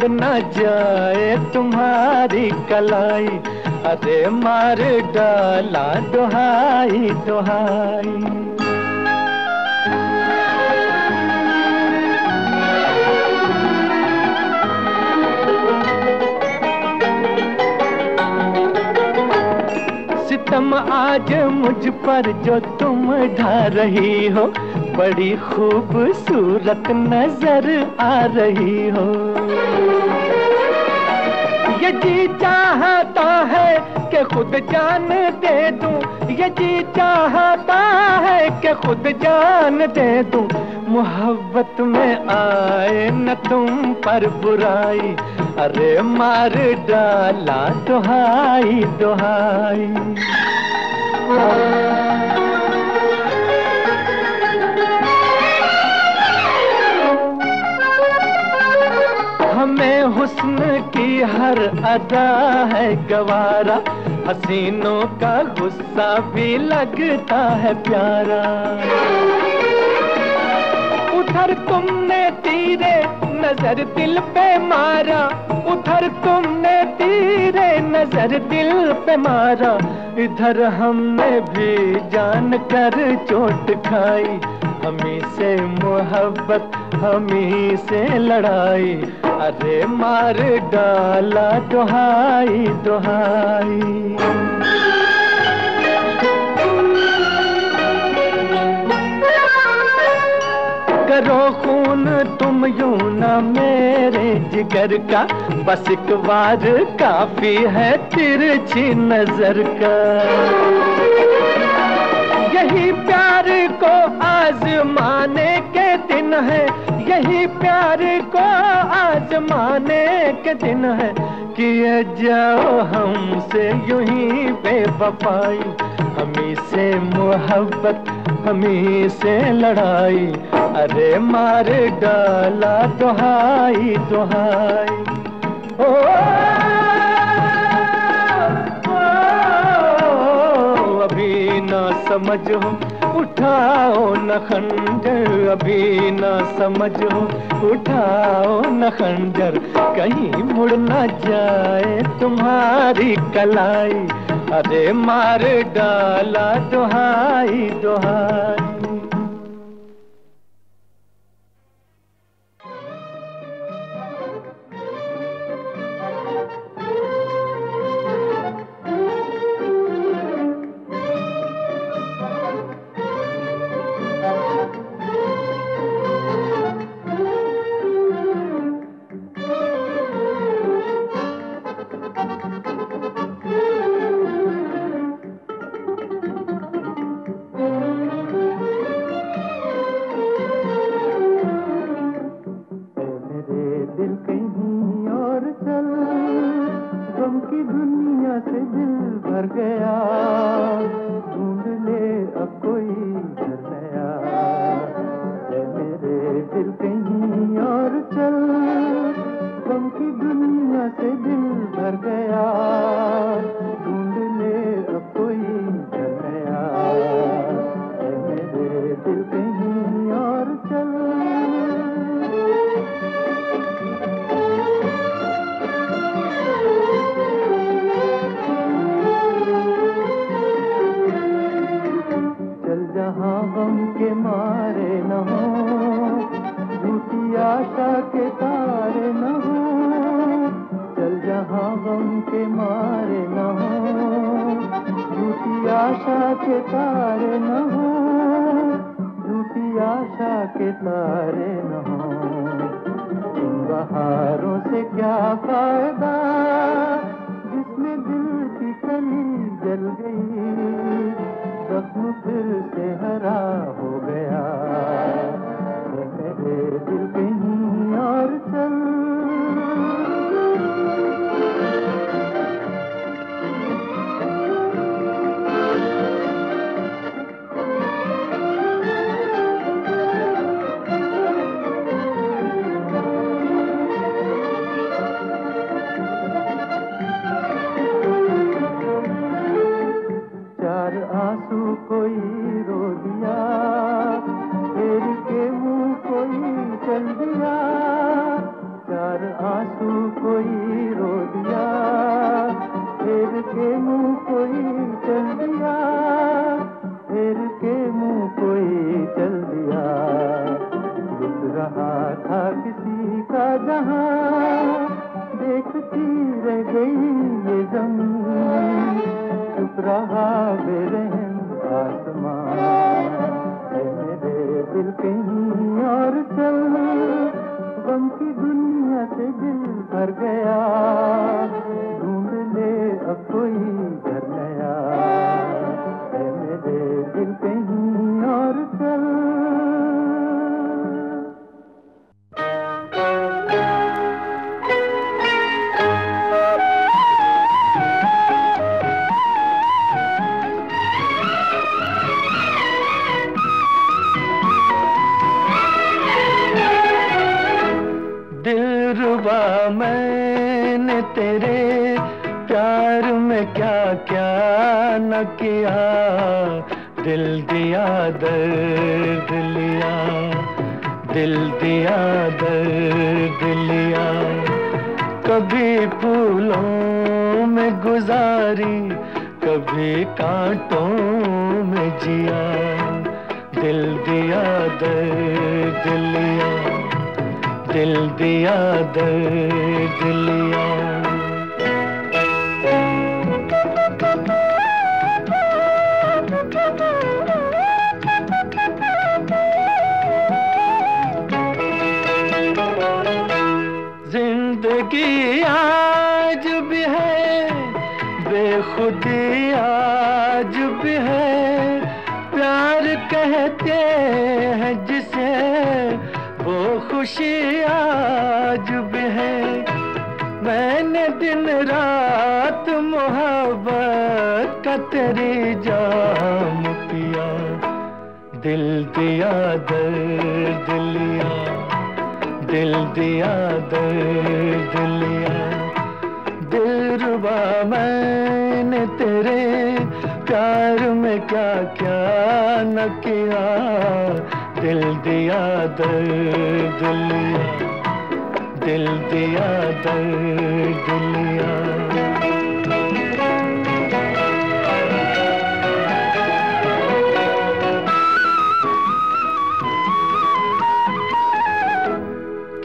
मुड़ न जाए तुम्हारी कलाई। अरे मार डाला दुहाई दुहाई। सितम आज मुझ पर जो तुम ढा रही हो, बड़ी खूबसूरत नज़र आ रही हो। ये जी चाहता है कि खुद जान दे दूँ। ये जी चाहता है कि खुद जान दे दूँ। मोहब्बत में आए न तुम पर बुराई। अरे मार डाला दुहाई दुहाई। हमें हुस्न की हर अदा है गवारा। हसीनों का गुस्सा भी लगता है प्यारा। उधर तुमने तीरे नज़र दिल पे मारा। उधर तुमने तीरे नज़र दिल पे मारा। इधर हमने भी जान कर चोट खाई। हमी से मोहब्बत, हमी से लड़ाई। अरे मार डाला दुहाई दुहाई। करो खून तुम यूँ न मेरे, जिगर का बस एक बार काफ़ी है तिरछी नज़र का। यही प्यार को आजमाने के दिन है यही प्यार को आजमाने के दिन है कि जाओ हमसे यू ही बेवफाई हमी से मोहब्बत हमी से लड़ाई अरे मार डाला दुहाई दुहाई ओ, अभी ना समझ हूँ उठाओ न खंजर अभी न समझो। उठाओ न खंजर कहीं मुड़ न जाए तुम्हारी कलाई। अरे मार डाला दुहाई दुहाई।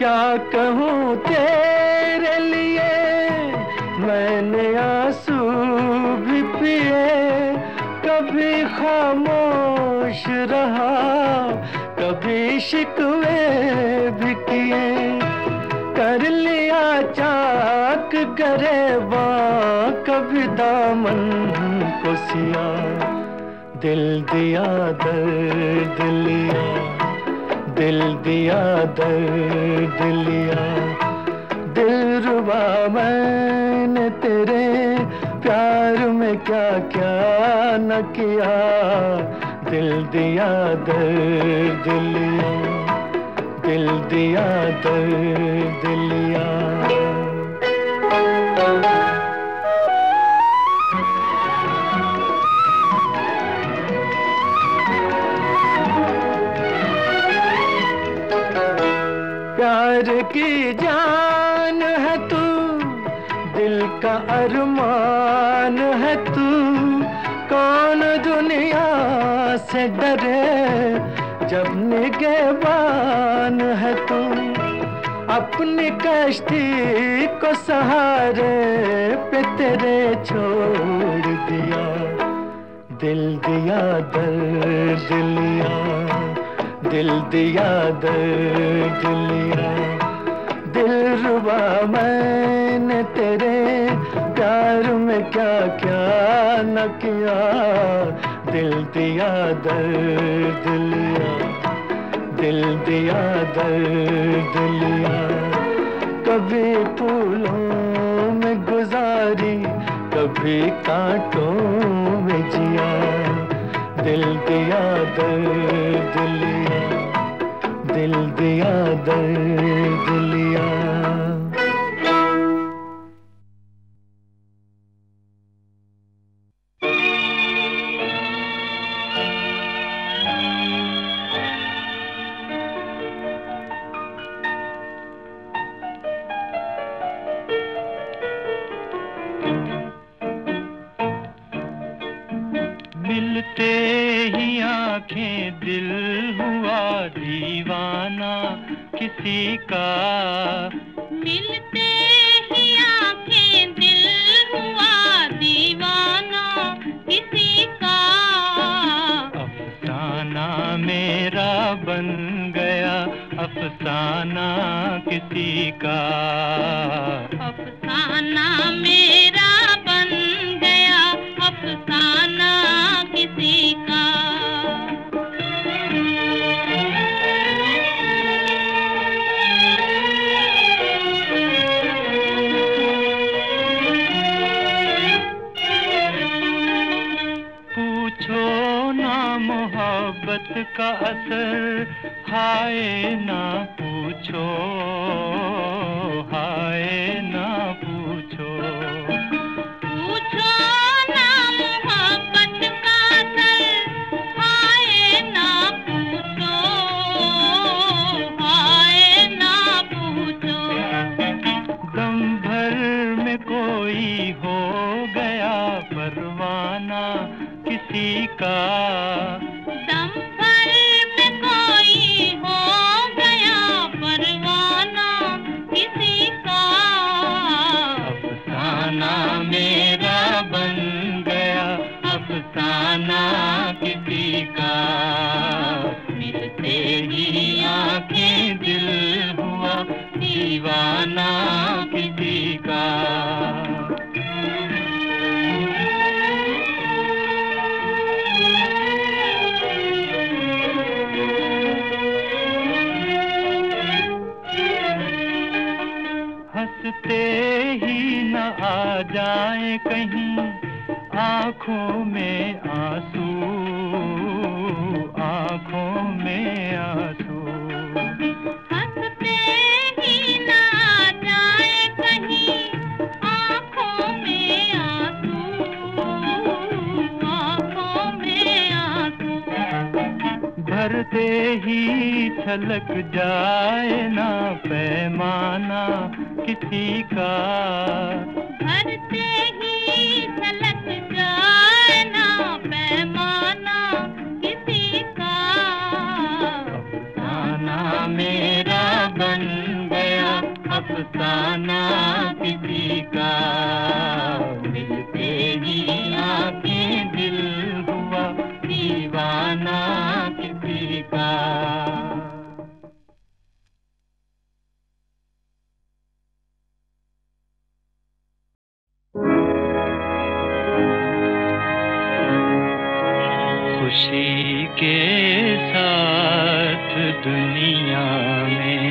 क्या कहूँ तेरे लिए? मैंने आँसू भी पिए, कभी खामोश रहा, कभी शिकवे भी किए। कर लिया चाक गरेबा कभी दामन को सिया। दिल दिया, दर्द लिया। दिल दिया दर्द लिया। दिल रुबा मैंने तेरे प्यार में क्या क्या न किया। दिल दिया दर्द लिया। दिल दिया दर्द लिया। प्यार की जान है तू, दिल का अरमान है तू। कौन दुनिया से डरे जब निगहबान है तू? अपनी कश्ती को सहारे पे तेरे छोड़ दिया, दिल दिया दर्द लिया, दिल दिया दर्द लिया। दिल रुबा मैंने तेरे प्यार में क्या क्या न किया। दिल दिया दर्द लिया, दिल दिया दर्द लिया। कभी फूलों में गुजारी, कभी कांटों में जिया। दिल दिया दर्द लिया, दिल दिया दर्द आँखें दिल हुआ दीवाना किसी का। मिलते ही आँखें दिल हुआ दीवाना किसी का। अफसाना मेरा बन गया अफसाना किसी का। अफसाना मेरा का असर हाय ना पूछो हाय ना पूछो। पूछो ना मोहब्बत का असर हाय ना पूछो हाय ना पूछो। दम भर में कोई हो गया परवाना किसी का जाए कहीं आँखों में आँसू। छलक जाए ना पैमाना किसी का। भरते ही छलक जाए ना पैमाना किसी का। अफसाना मेरा बन गया अफसाना किसी का। दिल हुआ दीवाना किसी का। के साथ दुनिया में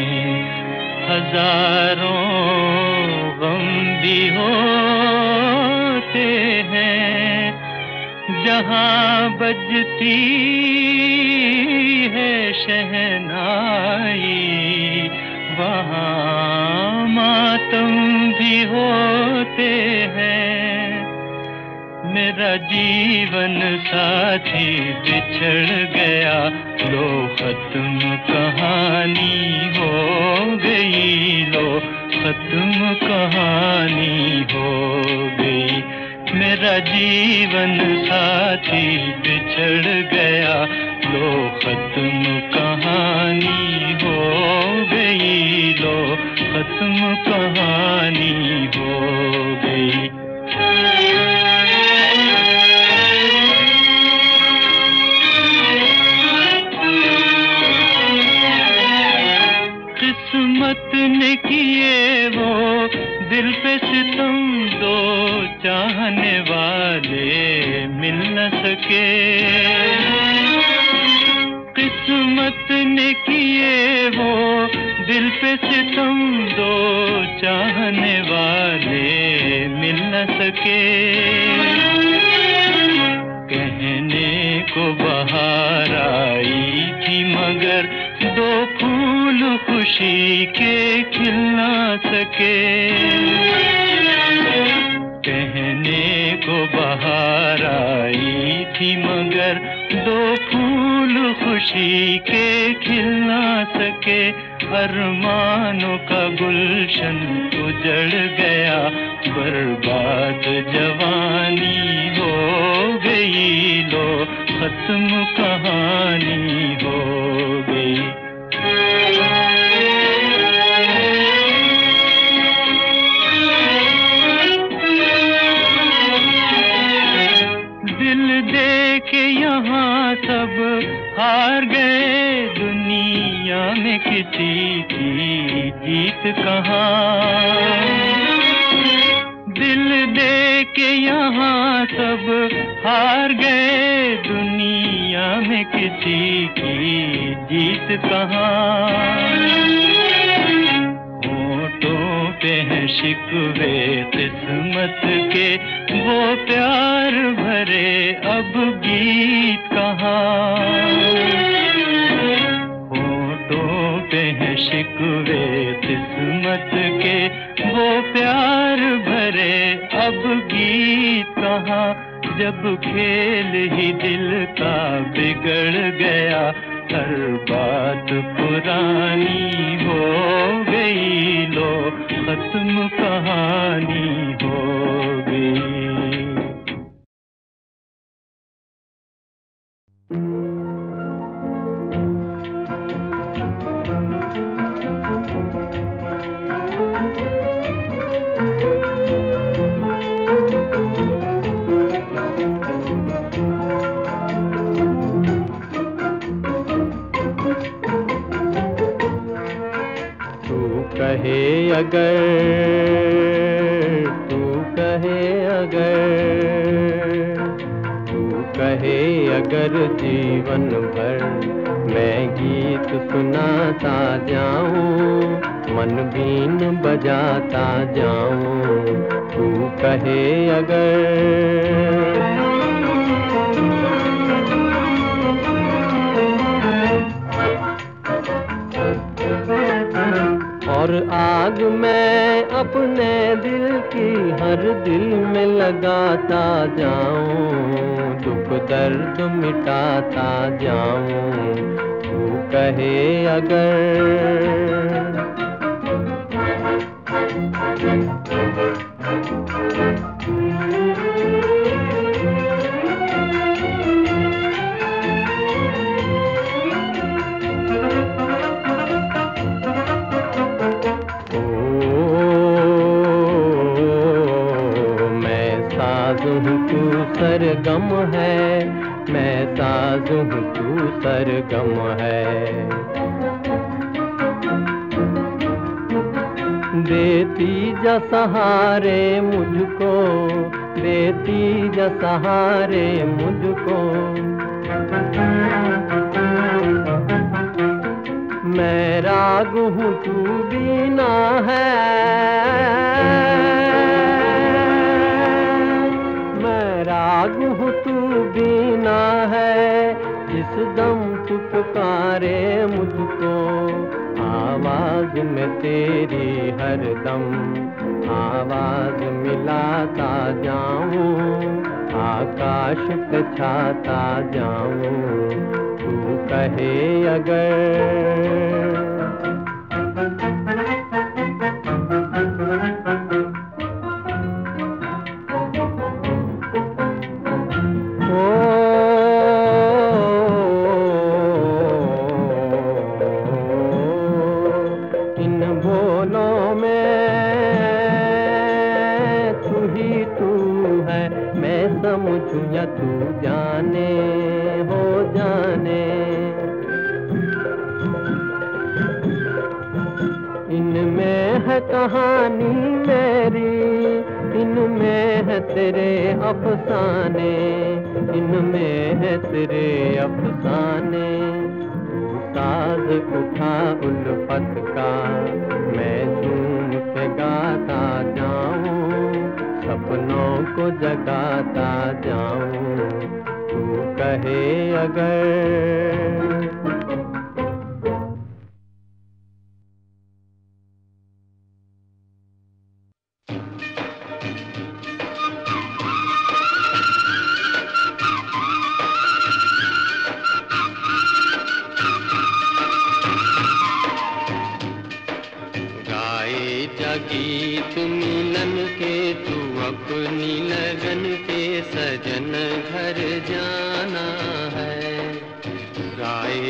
हज़ारों गम भी होते हैं। जहाँ बजती है शहनाई, वहाँ मातम भी होते हैं मेरा जीवन साथी बिछड़ गया। लो खत्म कहानी हो गई लो खत्म कहानी हो गई। मेरा जीवन साथी बिछड़ गया लो खत्म कहानी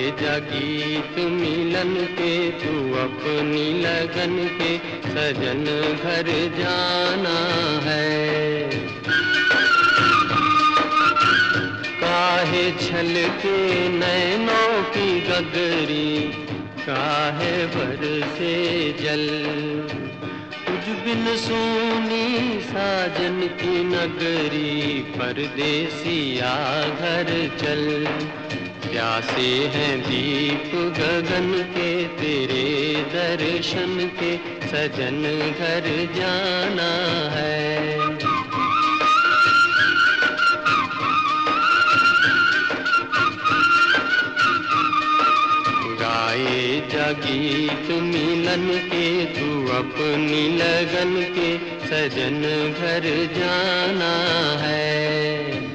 गाए जागीत मिलन के, तू अपनी लगन के सजन घर जाना है। काहे छल के नैनों की गगरी, काहे भर से जल। कुछ बिन सोनी साजन की नगरी परदेसिया घर चल। प्यासे हैं दीप गगन के, तेरे दर्शन के, सजन घर जाना है। गाए जागीत मिलन के, तू अपनी लगन के, सजन घर जाना है।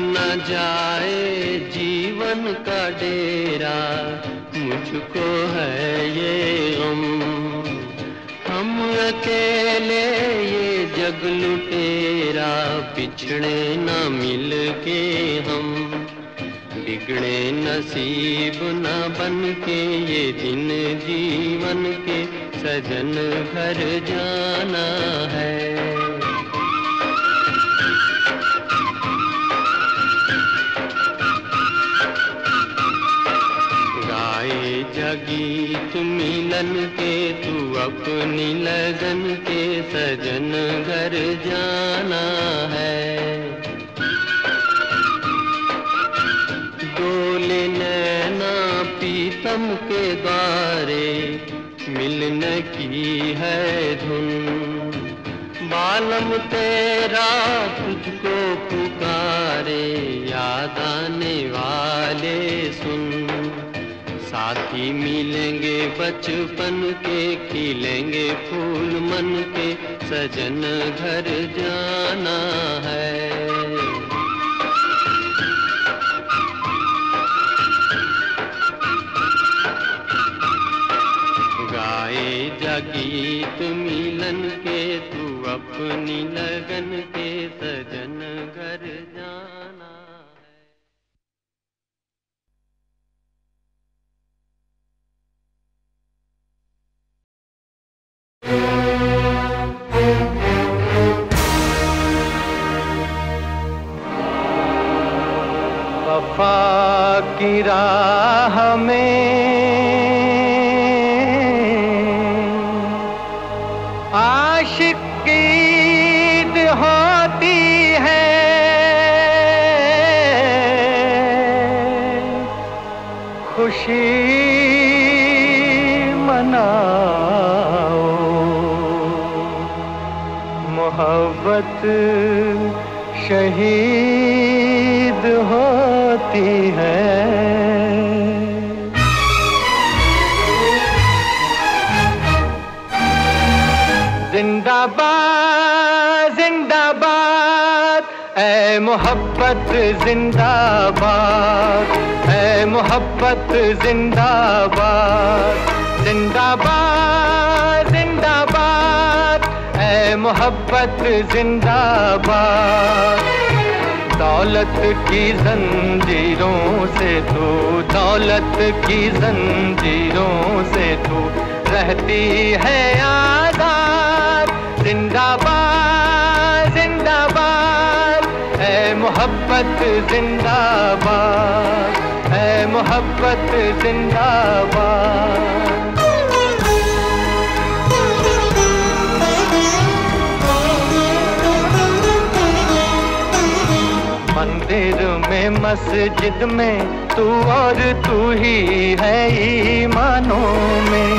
न जाए जीवन का डेरा, मुझको है ये गम। हम अकेले ये जग लुटेरा, पिछड़े न मिल के हम। बिगड़े नसीब न बन के ये दिन जीवन के सजन घर जाना है। गाए जगीत मिलन के, तू अपनी लगन के सजन घर जाना है। डोले नैना पीतम के द्वारे मिलने की है धुन। बालम तेरा तुझको पुकारे, याद आने वाले मिलेंगे बचपन के खिलेंगे फूल मन के, सजन घर जाना है। गाए जगीत मिलन के, तू अपनी लगन के वफा की राह में आशिक की ईद होती है। खुशी मनाओ मोहब्बत जिंदाबाद जिंदाबाद। ऐ मोहब्बत जिंदाबाद, ऐ मोहब्बत जिंदाबाद। जिंदाबाद जिंदाबाद। ऐ मोहब्बत जिंदाबाद। दौलत की जंजीरों से तू, दौलत की जंजीरों से तू रहती है आज़ाद। मोहब्बत जिंदाबाद है मोहब्बत जिंदाबाद। मंदिर में, मस्जिद में, तू और तू ही है ईमानों में।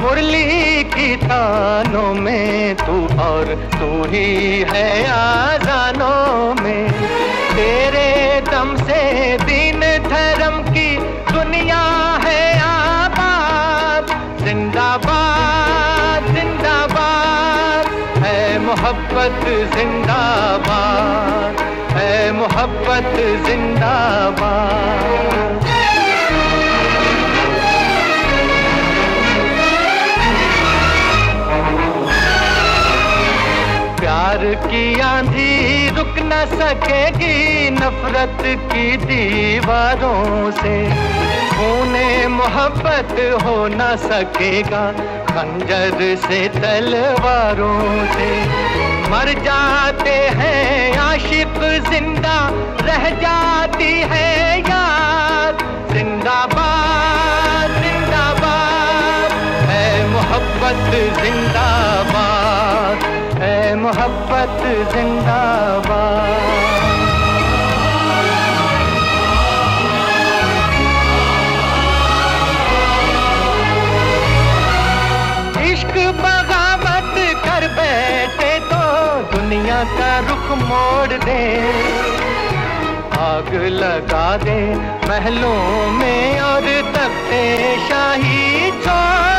मुरली की तानों में, तू और तू ही है आजानों में। तेरे दम से दीन धर्म की दुनिया है आबाद। जिंदाबाद जिंदाबाद। है मोहब्बत, जिंदाबाद। है मोहब्बत, जिंदाबाद। प्यार की न सकेगी नफरत की दीवारों से। खूने मोहब्बत हो ना सकेगा खंजर से तलवारों से। मर जाते हैं आशिक ज़िंदा, रह जाती है याद। जिंदाबाद जिंदाबाद, है मोहब्बत है मोहब्बत जिंदाबाद। इश्क बगावत कर बैठे तो दुनिया का रुख मोड़ दे। आग लगा दे महलों में और तख्ते शाही छोड़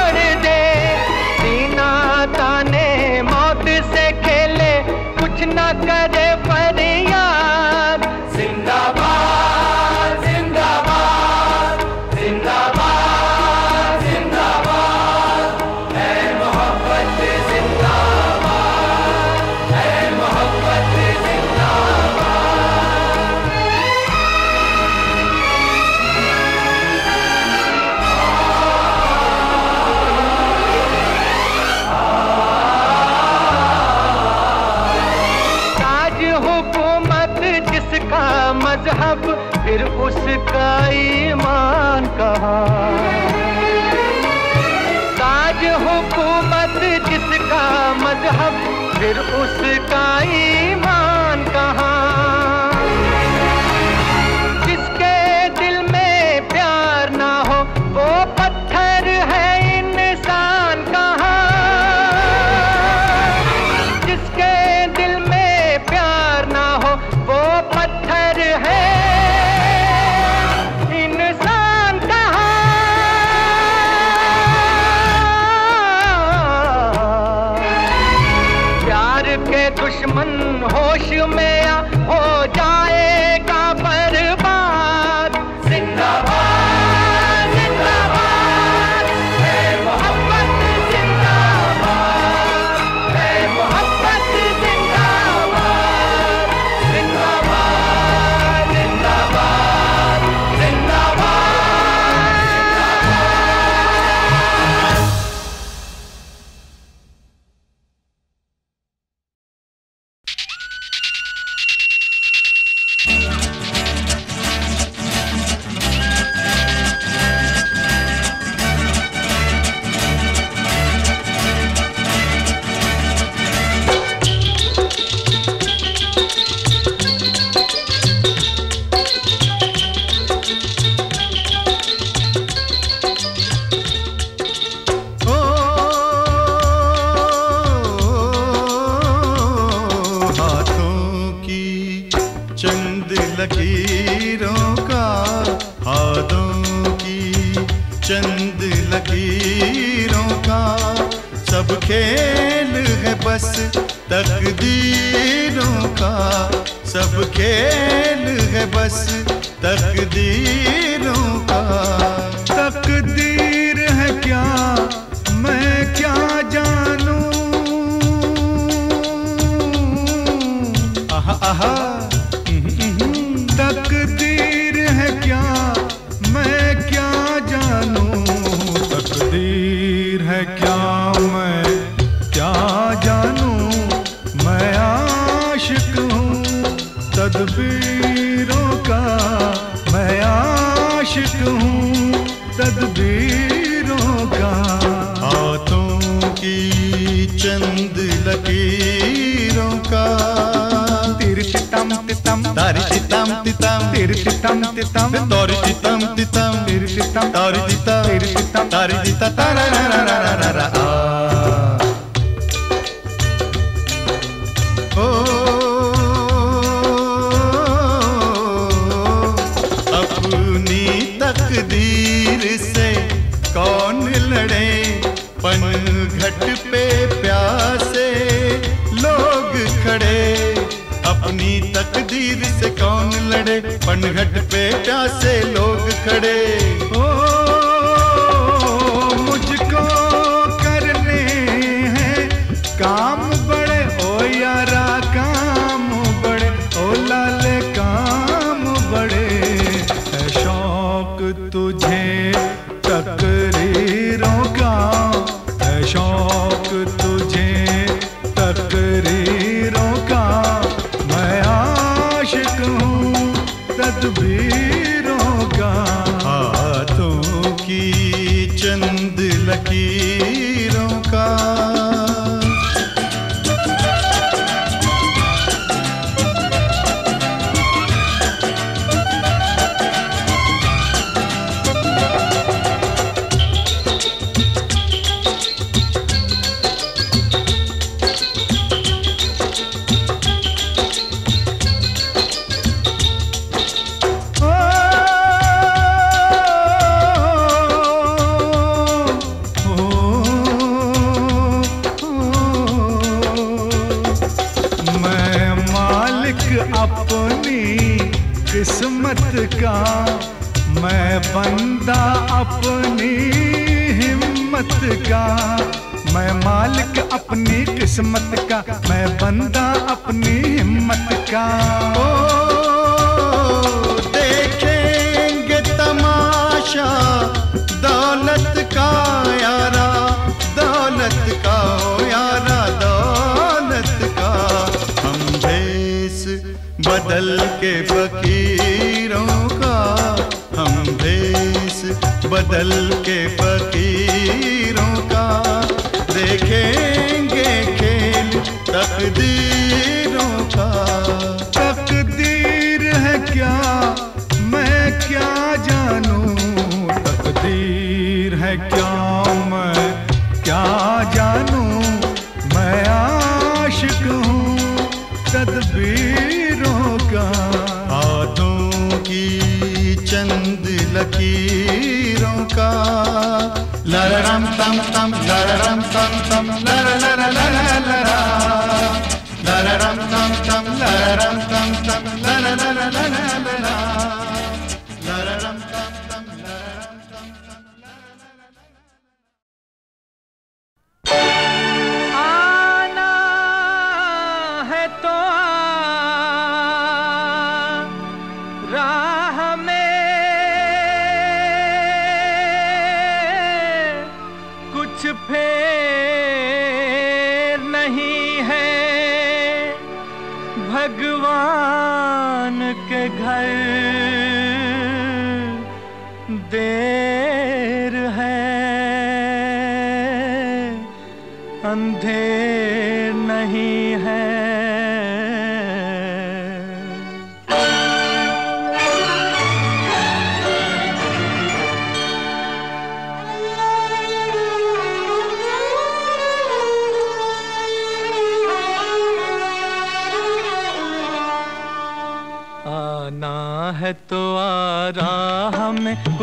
है तो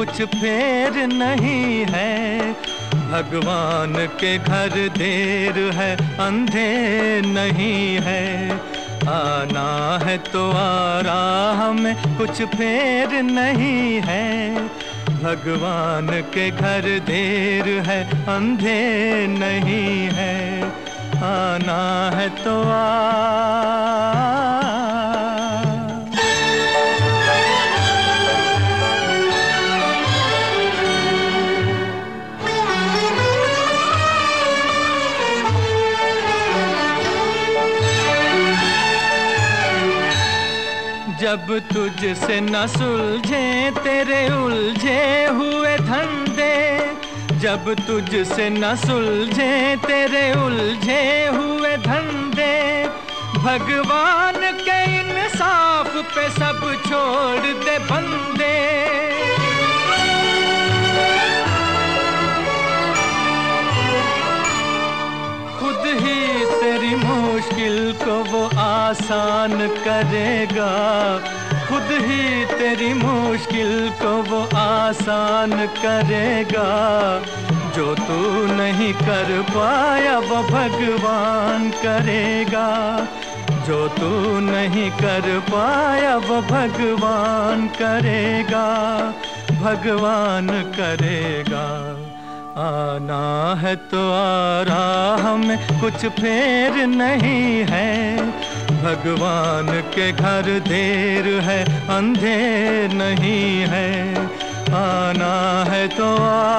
कुछ फेर नहीं है। भगवान के घर देर है, अंधे नहीं है। आना है तो आ राह में कुछ फेर नहीं है। भगवान के घर देर है, अंधे नहीं है। आना है तो आ जब तुझसे न सुलझे, तेरे उलझे हुए धंधे। जब तुझसे न सुलझे, तेरे उलझे हुए धंधे। भगवान के इंसाफ पे सब छोड़ दे बंदे। ही तेरी मुश्किल को वो आसान करेगा। खुद ही तेरी मुश्किल को वो आसान करेगा। जो तू नहीं कर पाया वो भगवान करेगा। जो तू नहीं कर पाया वो भगवान करेगा। भगवान करेगा। आना है तो आ रहा में कुछ फेर नहीं है। भगवान के घर देर है, अंधेर नहीं है। आना है तो आ।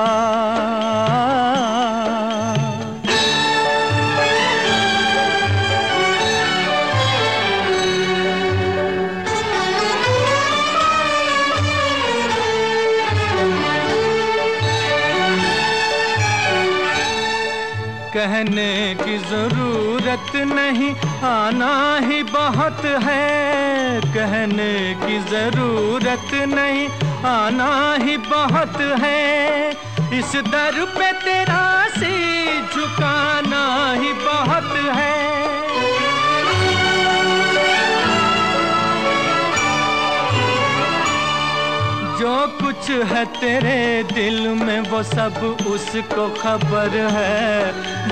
कहने की ज़रूरत नहीं, आना ही बहुत है। कहने की ज़रूरत नहीं, आना ही बहुत है। इस दर पे तेरा सी झुकाना ही बहुत है। जो कुछ है तेरे दिल में, वो सब उसको खबर है।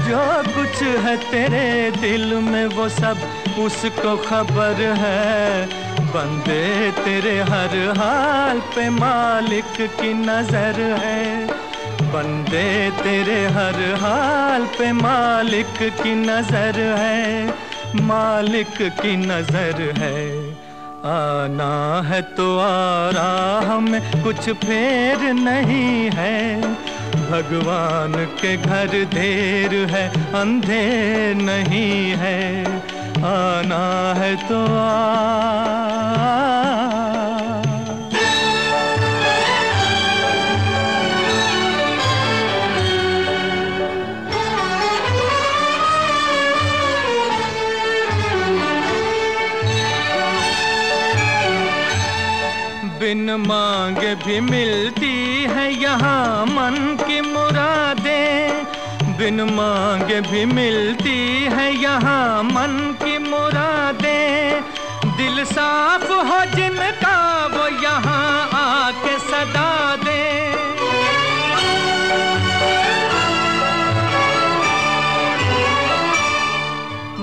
जो कुछ है तेरे दिल में, वो सब उसको खबर है। बंदे, तेरे हर हाल पे मालिक की नज़र है। बंदे, तेरे हर हाल पे मालिक की नज़र है। मालिक की नज़र है। आना है तो आ रहा में कुछ फेर नहीं है। भगवान के घर देर है अंधे नहीं है। आना है तो आ। बिन मांगे भी मिलती है यहाँ मन की मुरादें। बिन मांगे भी मिलती है यहाँ मन की मुरादें। दिल साफ़ हो जिनका वो यहाँ आके सदा दे।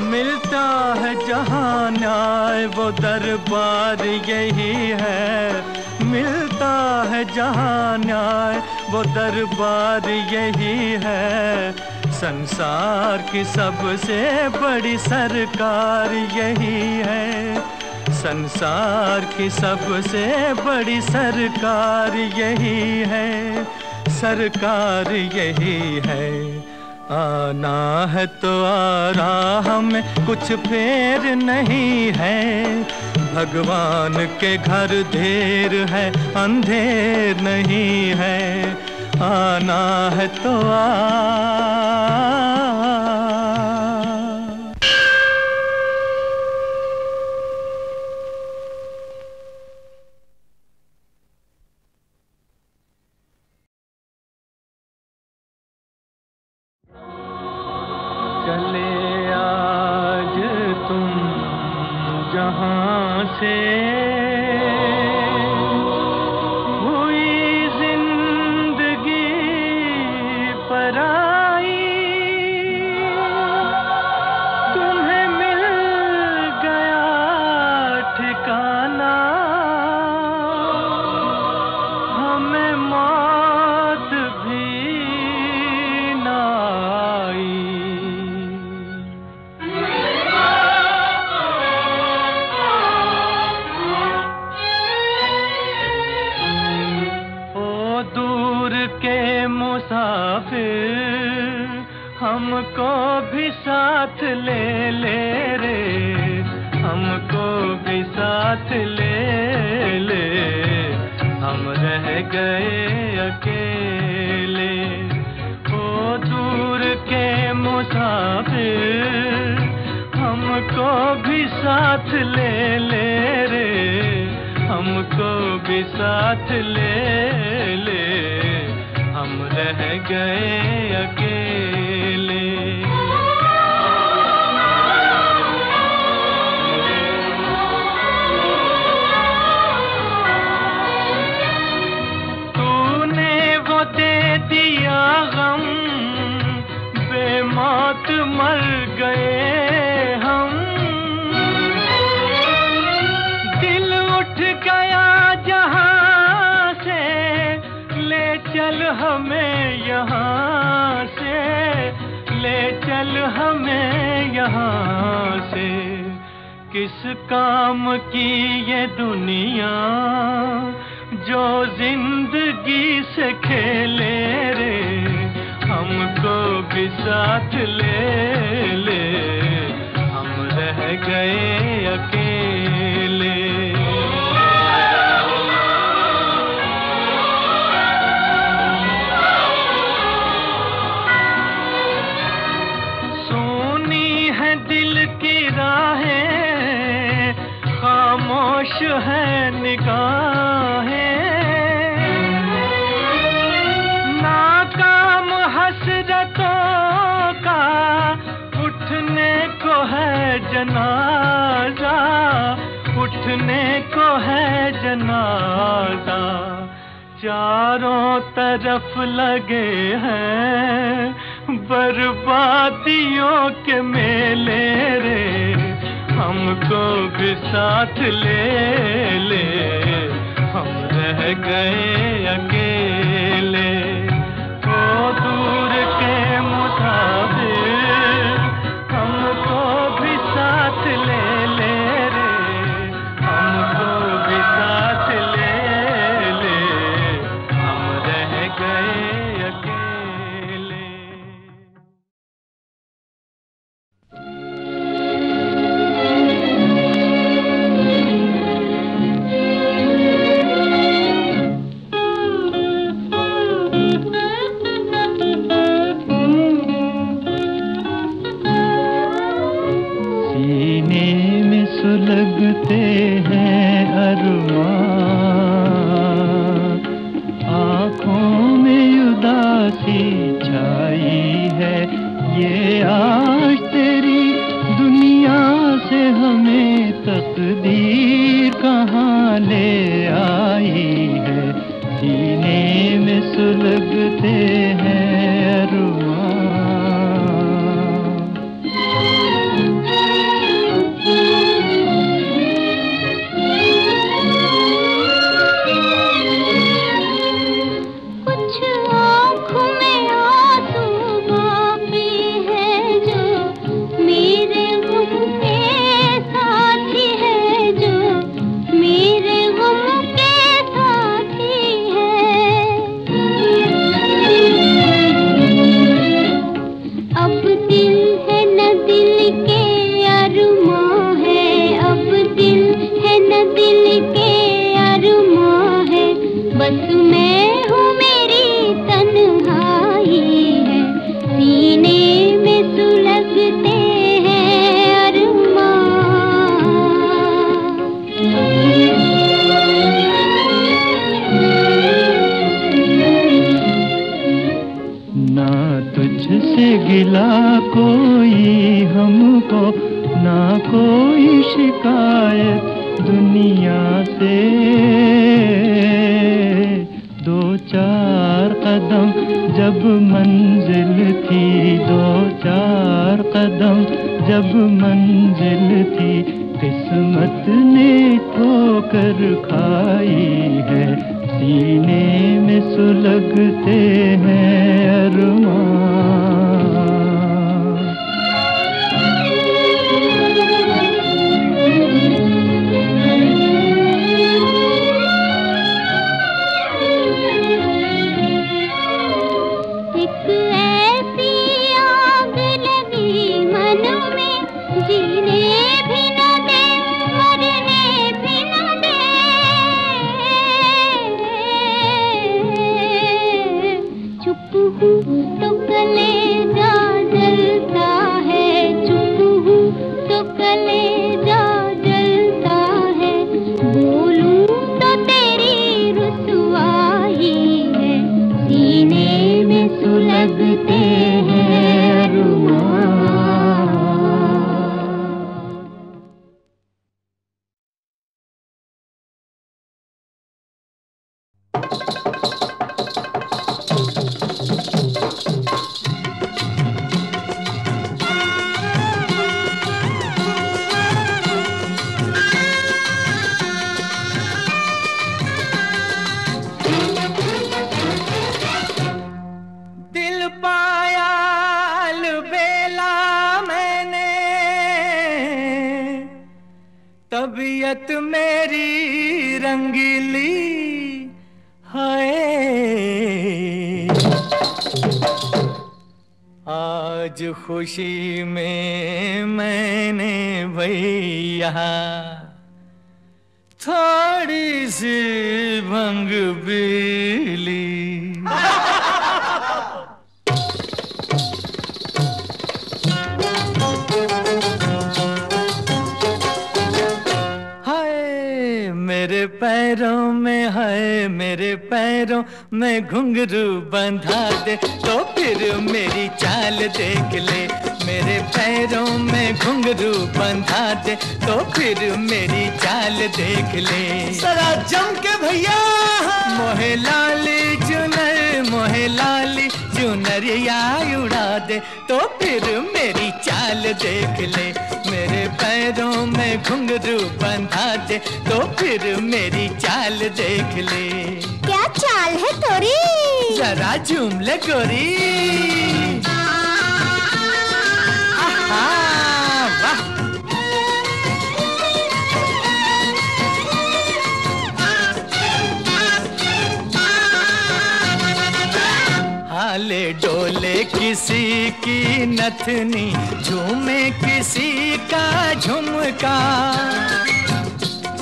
मिलता है जहाँ न्याय वो दरबार यही है। है जहाँ न्याय, वो दरबार यही है। संसार की सबसे बड़ी सरकार यही है। संसार की सबसे बड़ी सरकार यही है। सरकार यही है। आना है तो आ रहा हमें कुछ फेर नहीं है। भगवान के घर देर है, अंधेर नहीं है। आना है तो आ भी साथ ले ले रे, हमको भी साथ ले ले। हम रह गए अकेले, ओ दूर के मुसाफिर, हमको भी साथ ले ले रे, हमको भी साथ ले ले। हम रह गए अकेले। काम की ये दुनिया जो ज़िंदगी से खेले रे हमको भी साथ तरफ़ लगे हैं, बर्बादियों के मेले रे, हमको भी साथ ले ले। हम रह गए अकेले को दूर के मुसाफिर तबीयत मेरी रंगीली है। आज खुशी में मैंने भैया थोड़ी सी भंग पीली पैरों में है मेरे पैरों में घुंघरू बंधा दे। तो फिर मेरी चाल देख ले मेरे पैरों में घुंघरू बंधा दे तो फिर मेरी चाल देख ले। सरा जम के भैया। मोहे लाली चुनर मोहे लाली चुनरिया उड़ा दे तो फिर मेरी चाल देख ले। मेरे पैरों में घुंघरू बंधा दे तो फिर मेरी चाल देख ले। क्या चाल है तोरी? जरा झूम ले गोरी। हाले डोले किसी की नथनी झूमे किसी का झुमका।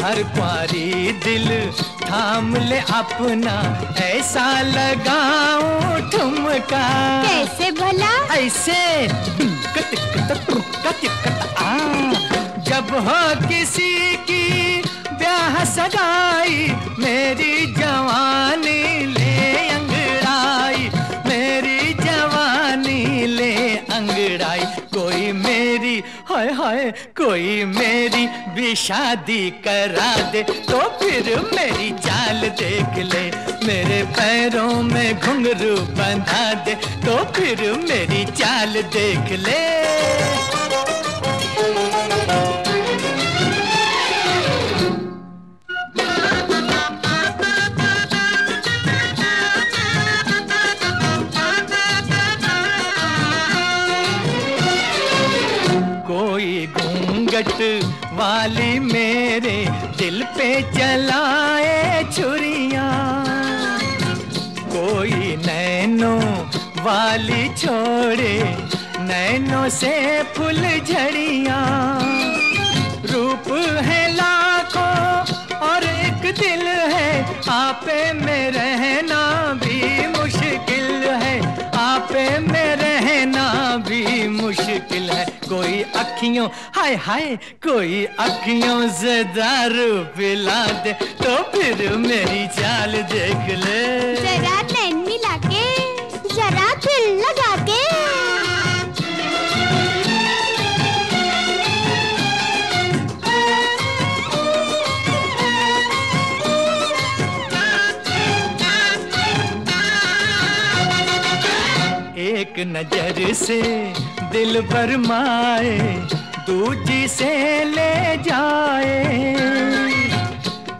हर पारी दिल थाम ले अपना ऐसा लगाऊँ ठुमका कैसे भला? ऐसे कत कत कट कत आ। जब हो किसी की ब्याह सगाई मेरी जवानी हाय हाय, कोई मेरी भी शादी करा दे तो फिर मेरी चाल देख ले। मेरे पैरों में घुंघरू बंधा दे तो फिर मेरी चाल देख ले। वाली मेरे दिल पे चलाए छुरिया। कोई नैनों वाली छोड़े, नैनों से फूल झड़िया। रूप है लाखों और एक दिल है, आपे में रहना भी मुश्किल है। आपे में रहना भी मुश्किल है। कोई अखियों हाय हाय कोई अखियों से दारू पिला दे तो फिर मेरी चाल देख ले। जरा मिला के जरा लगा के। एक नज़र से दिल बरमाए दूजी से ले जाए।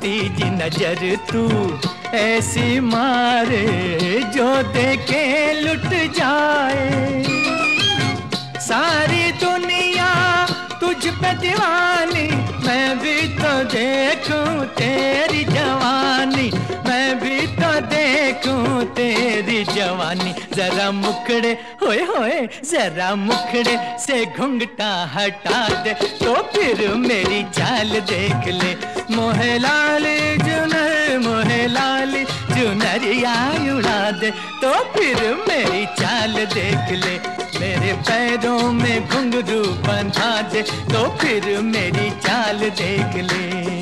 तीजी नज़र तू ऐसी मारे, जो देखे लुट जाए। सारी दुनिया तुझ पे दीवानी, मैं भी तो देखूँ तेरी जवानी। भी तो देखूँ तेरी जवानी। जरा मुखड़े, होए होए, जरा मुखड़े से घुंघटा हटा दे। तो फिर मेरी चाल देख ले। मोहे लाल जुनर मोहे लाल जुनरिया उड़ा दे। तो फिर मेरी चाल देख ले। मेरे पैरों में घुंघरू बंधा दे। तो फिर मेरी चाल देख ले।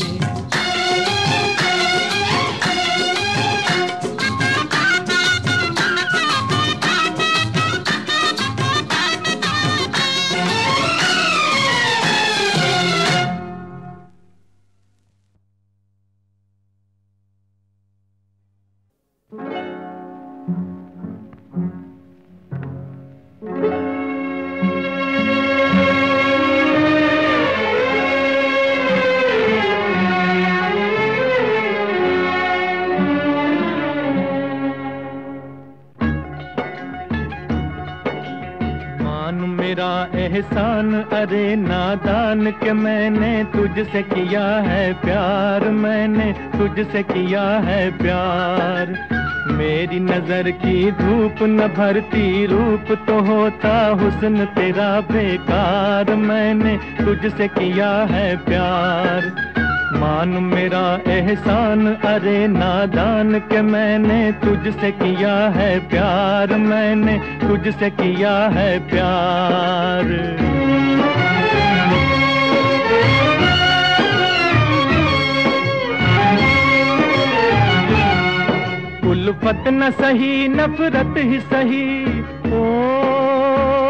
मेरा एहसान, अरे नादान के मैंने तुझसे किया है प्यार, मैंने तुझसे किया है प्यार। मेरी नज़र की धूप न भरती, रूप तो होता हुस्न तेरा बेकार, मैंने तुझसे किया है प्यार। मान मेरा एहसान, अरे नादान के मैंने तुझसे किया है प्यार, मैंने तुझसे किया है प्यार। उल्फत न सही, नफरत ही सही, ओ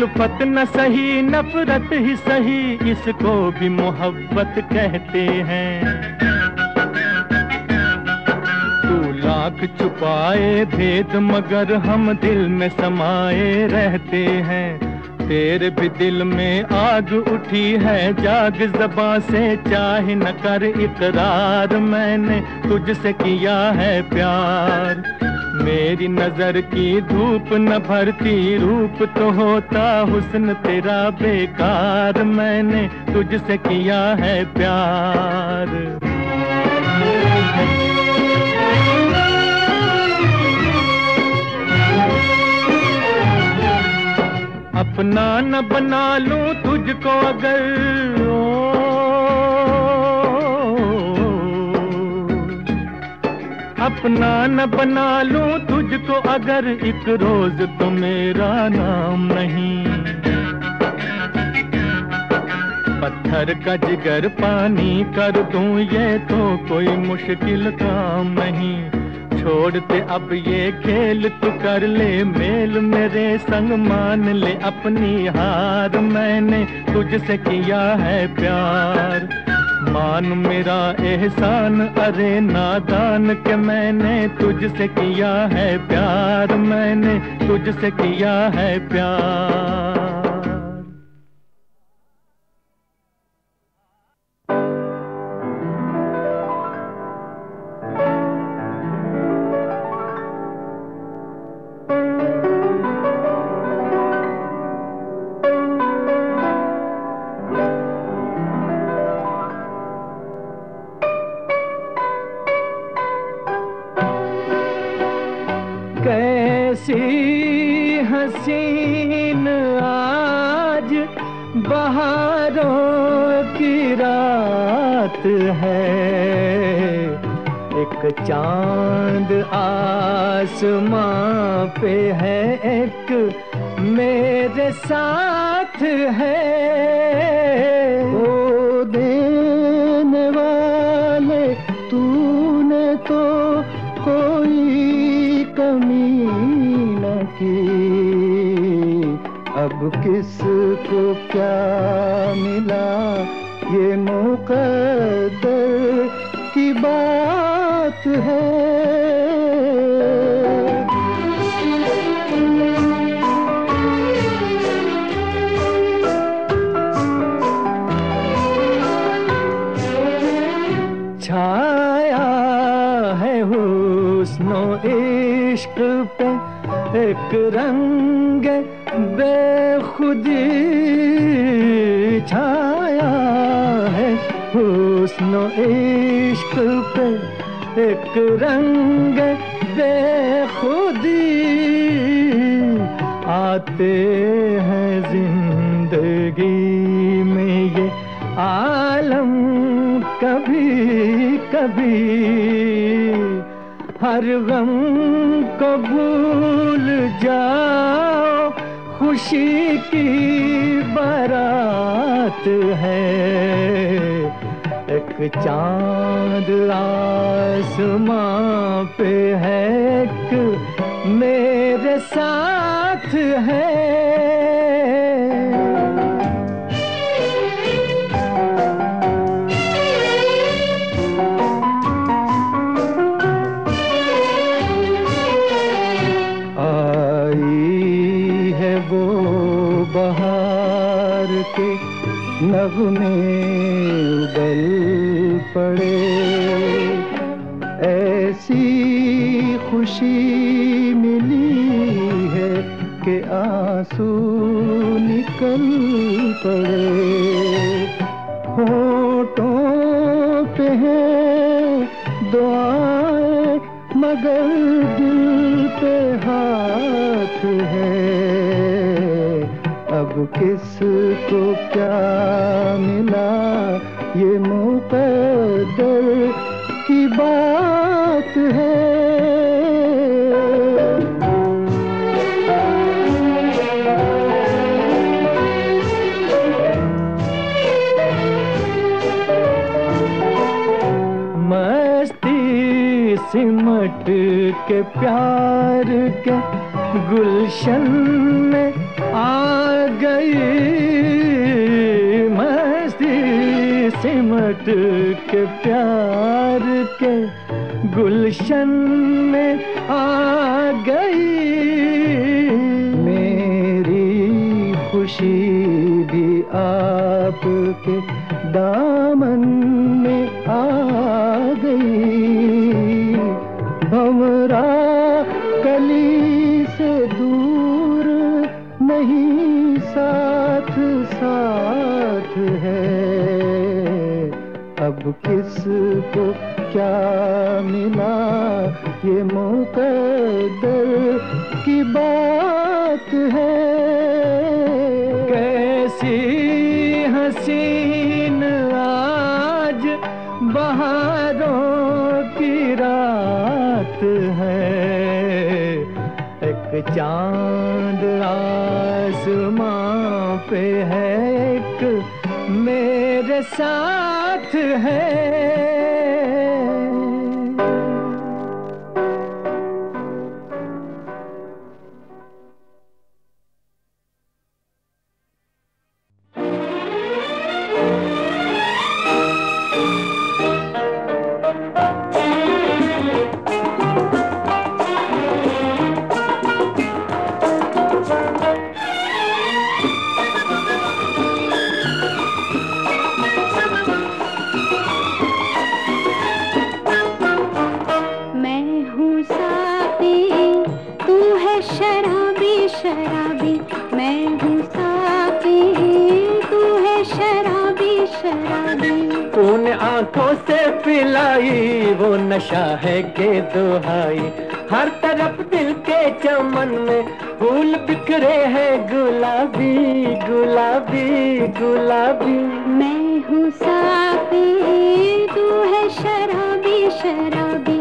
उल्फत न सही, नफरत ही सही, इसको भी मोहब्बत कहते हैं। तू लाख छुपाए भेद मगर हम दिल में समाये रहते हैं। तेरे भी दिल में आग उठी है, जाग जबा से चाहे न कर इकरार मैंने तुझसे किया है प्यार। मेरी नज़र की धूप न भरती रूप तो होता हुस्न तेरा बेकार। मैंने तुझसे किया है प्यार। अपना न बना लूँ तुझको अगर ओ, अपना न बना लूँ तुझको अगर एक रोज तो मेरा नाम नहीं। पत्थर का जिगर पानी कर दूँ ये तो कोई मुश्किल काम नहीं। छोड़ते अब ये खेल तू कर ले, मेल मेरे संग मान ले अपनी हार मैंने तुझसे किया है प्यार। मान मेरा एहसान, अरे नादान के मैंने तुझसे किया है प्यार, मैंने तुझसे किया है प्यार। लाई वो नशा है के दुहाई। हर तरफ़ दिल के चमन में फूल बिखरे हैं गुलाबी गुलाबी गुलाबी। मैं हूँ साफी, तू है शराबी शराबी।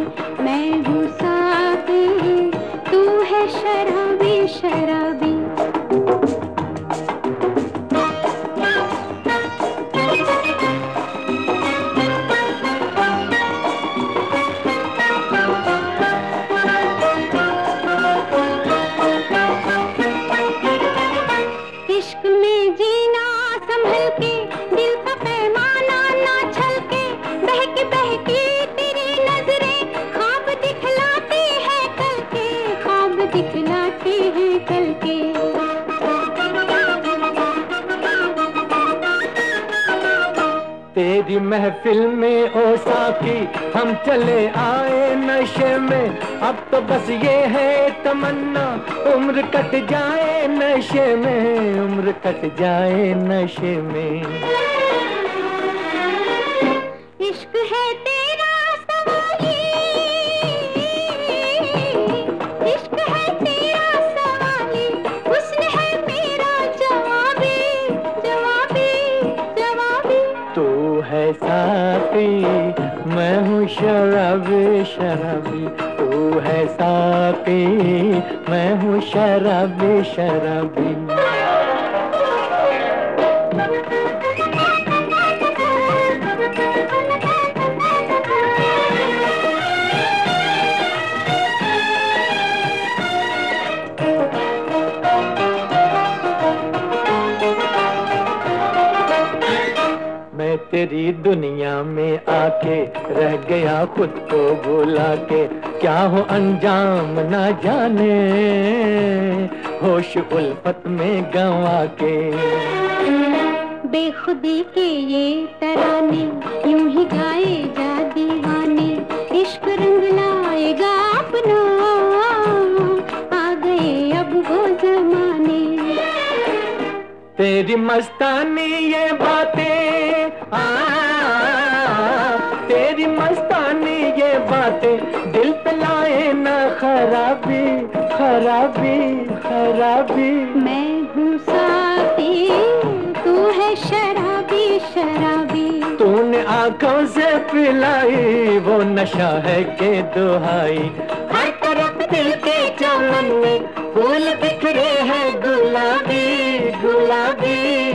महफिल में ओ साकी हम चले आए नशे में। अब तो बस ये है तमन्ना, उम्र कट जाए नशे में, उम्र कट जाए नशे में। खुद को बुला के क्या हो अंजाम ना जाने होश उल्फत में गंवा के। शराबी खराबी। मैं हूँ साथी तू है शराबी शराबी। तूने आँखों से पिलाई वो नशा है के दुहाई। हर तरफ़ दिल के चमन में फूल बिखरे हैं गुलाबी गुलाबी।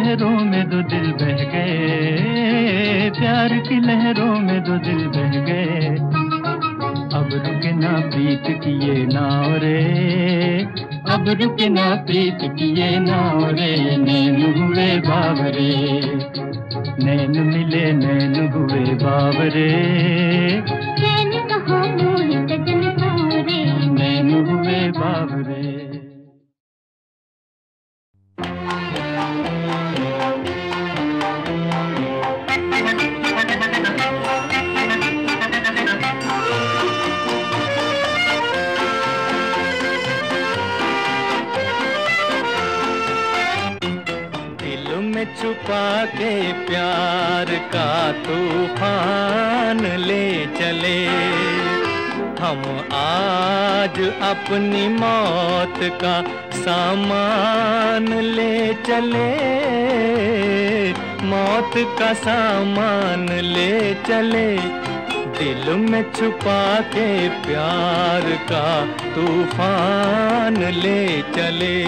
लहरों में दो दिल बह गए प्यार की लहरों में दो दिल बह गए। अब रुके ना प्रीत किए नाव रे अब रुके ना प्रीत किए नाव रे नैन हुए बावरे। नैन मिले नैन हुए बावरे। नैन हुए बावरे। छुपा के प्यार का तूफ़ान ले चले। हम आज अपनी मौत का सामान ले चले। मौत का सामान ले चले। दिल में छुपा के प्यार का तूफ़ान ले चले।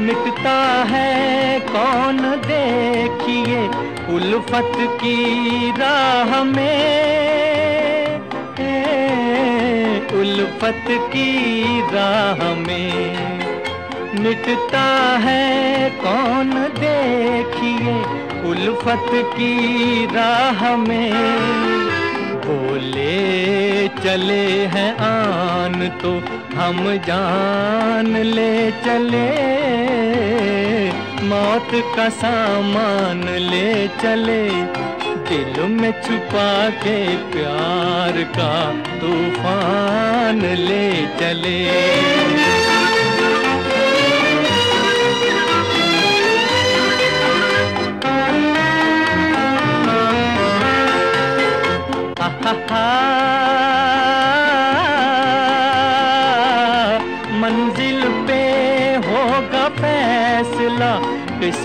मिटता है कौन देखिए उल्फत की राह में। उल्फत की राह में मिटता है कौन देखिए उल्फत की राह में। बोले चले हैं आन तो हम जान ले चले। मौत का सामान ले चले, दिल में छुपा के प्यार का तूफ़ान ले चले।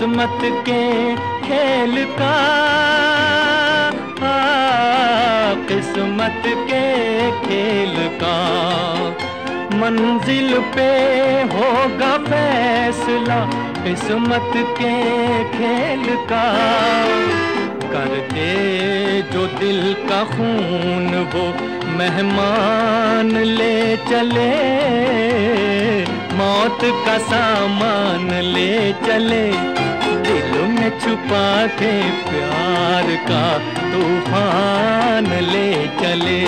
किस्मत के खेल का। हाँ, किस्मत के खेल का। मंजिल पे होगा फैसला किस्मत के खेल का। कर दे जो दिल का खून वो मेहमान ले चले। मौत का सामान ले चले। दिल में छुपा के प्यार का तूफ़ान ले चले।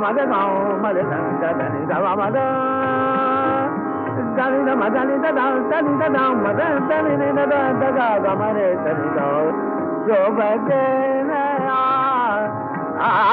दगम दगाओ मद धन धनि दगम द धनि दम धनि ददा धनि ददा मद धनि नि ददा दगा गम रे धनि दो शुभ दिन आ शुभ दिन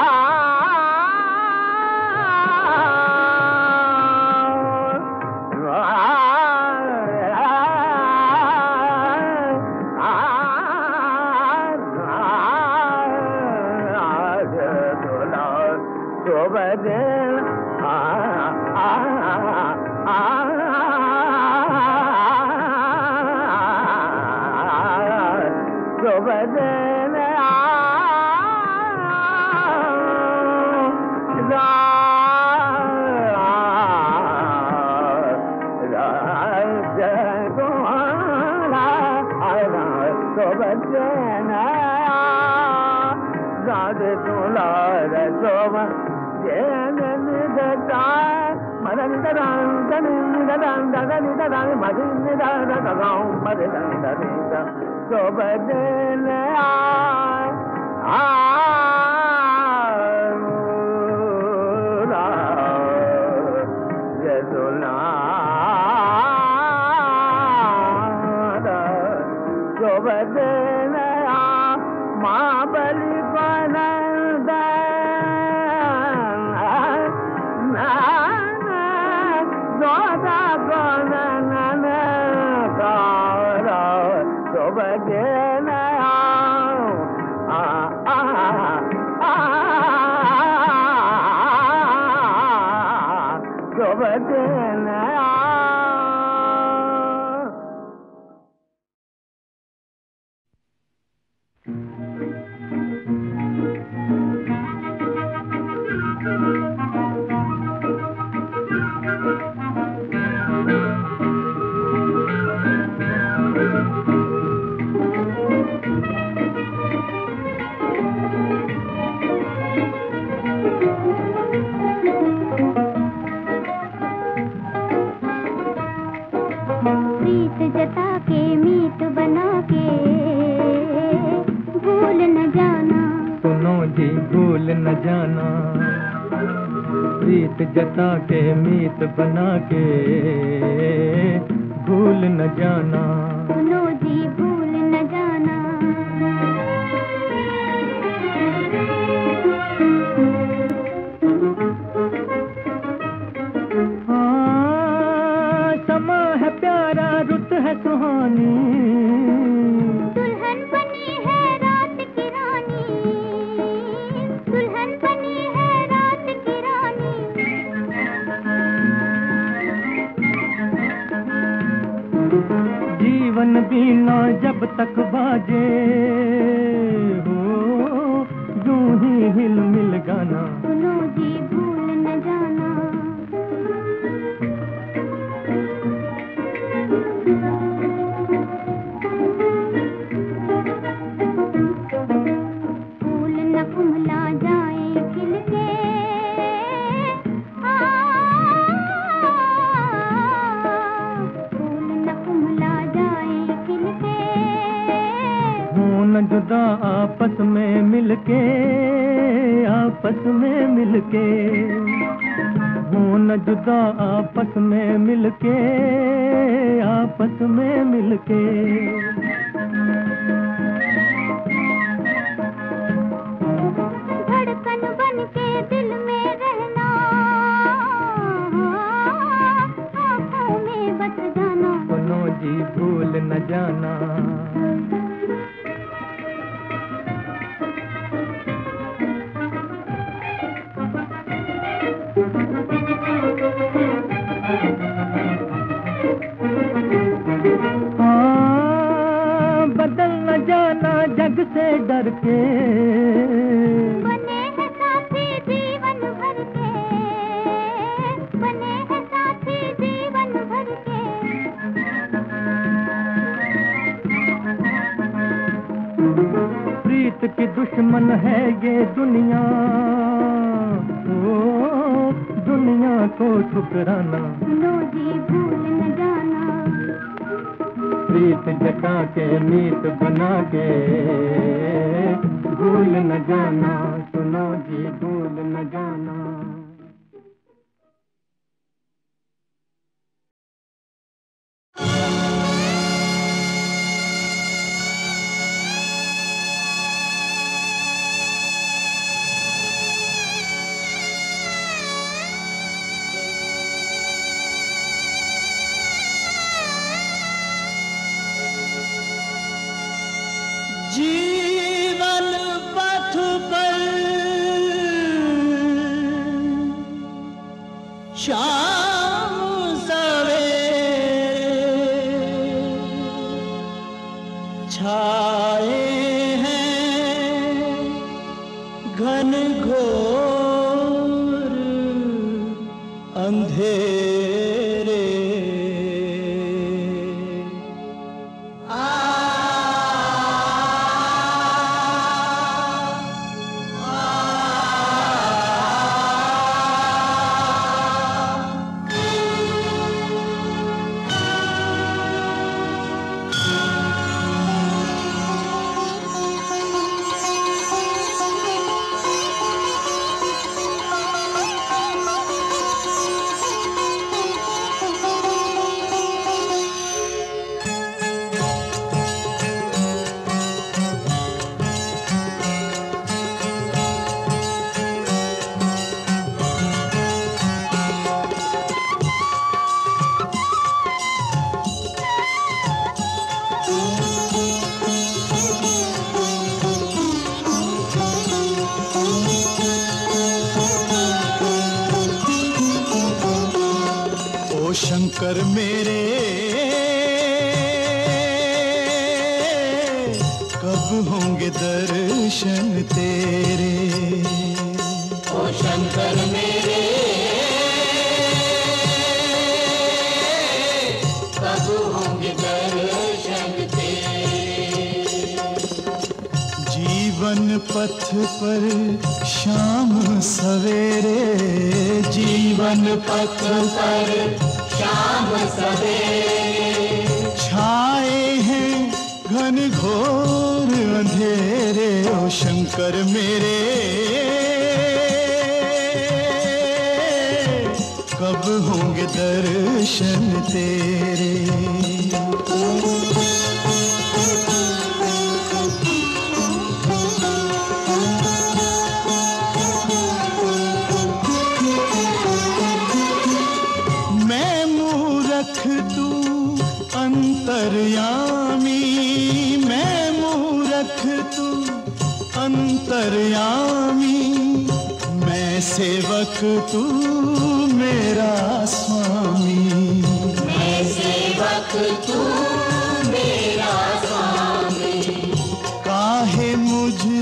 बना के भूल न जाना।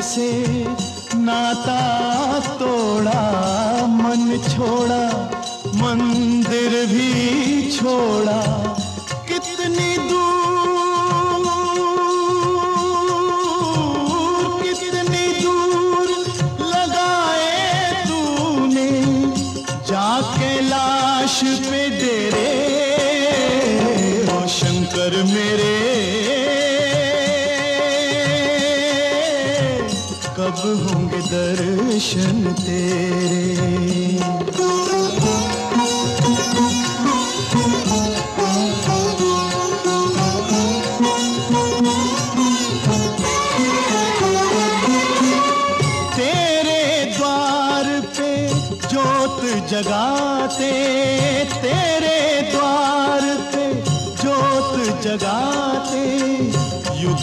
से नाता तोड़ा मन छोड़ा मंदिर भी छोड़ा।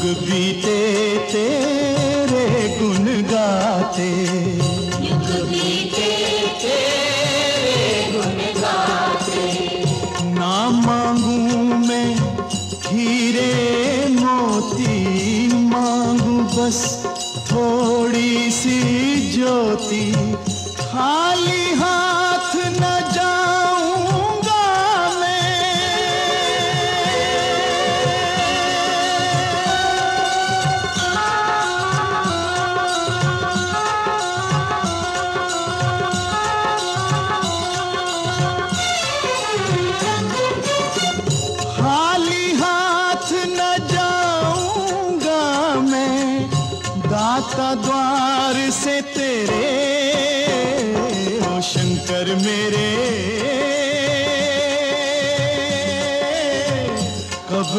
बीते तेरे गुण गाते। युग बीते तेरे गुण गाते। ना मांगू मैं हीरे मोती मांगू बस थोड़ी सी जो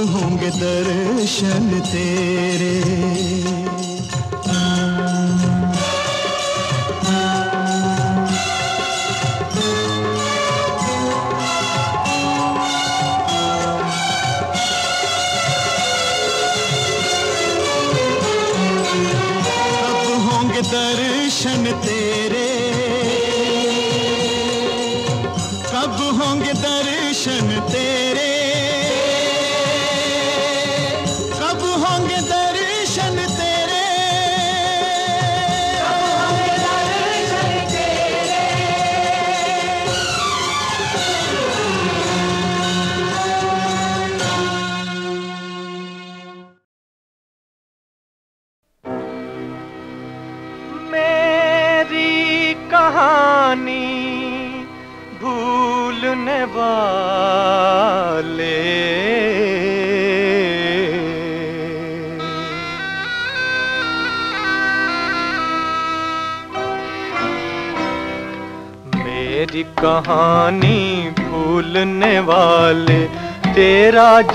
होंगे दर्शन तेरे।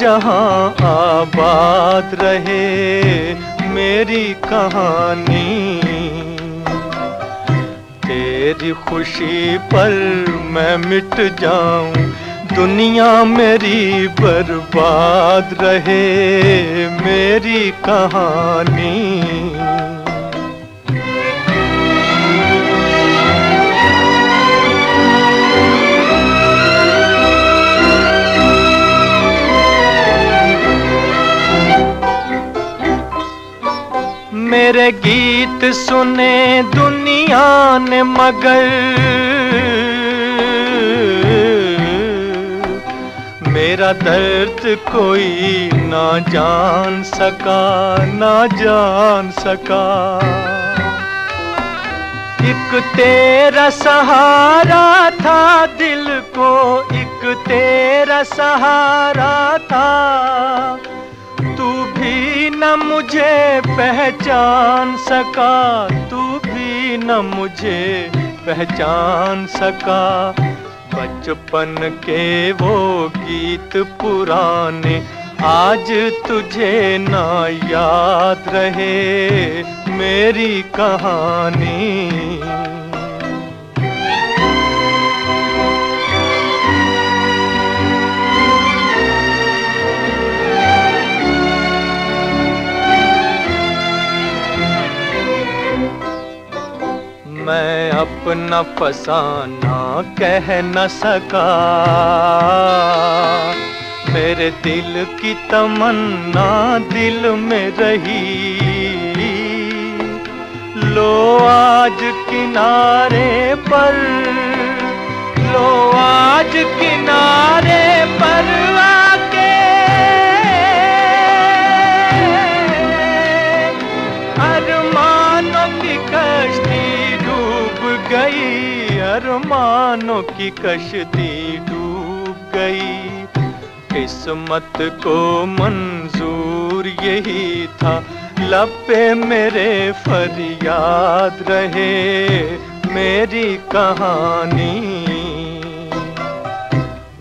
जहाँ आबाद रहे मेरी कहानी। तेरी खुशी पर मैं मिट जाऊँ, दुनिया मेरी बर्बाद रहे मेरी कहानी। मेरे गीत सुने दुनिया ने मगर। मेरा दर्द कोई ना जान सका, ना जान सका। एक तेरा सहारा था दिल को, एक तेरा सहारा था। तू भी न मुझे पहचान सका, तू भी न मुझे पहचान सका। बचपन के वो गीत पुराने, आज तुझे ना याद रहे मेरी कहानी। मैं अपना फसाना कह न सका। मेरे दिल की तमन्ना दिल में रही। लो आज किनारे पर, लो आज किनारे पर अरमानों की कश्ती डूब गई। किस्मत को मंजूर यही था। लब पे मेरे फरियाद रहे। मेरी कहानी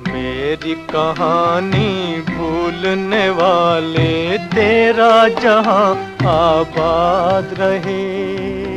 मेरी कहानी भूलने वाले तेरा जहाँ आबाद रहे।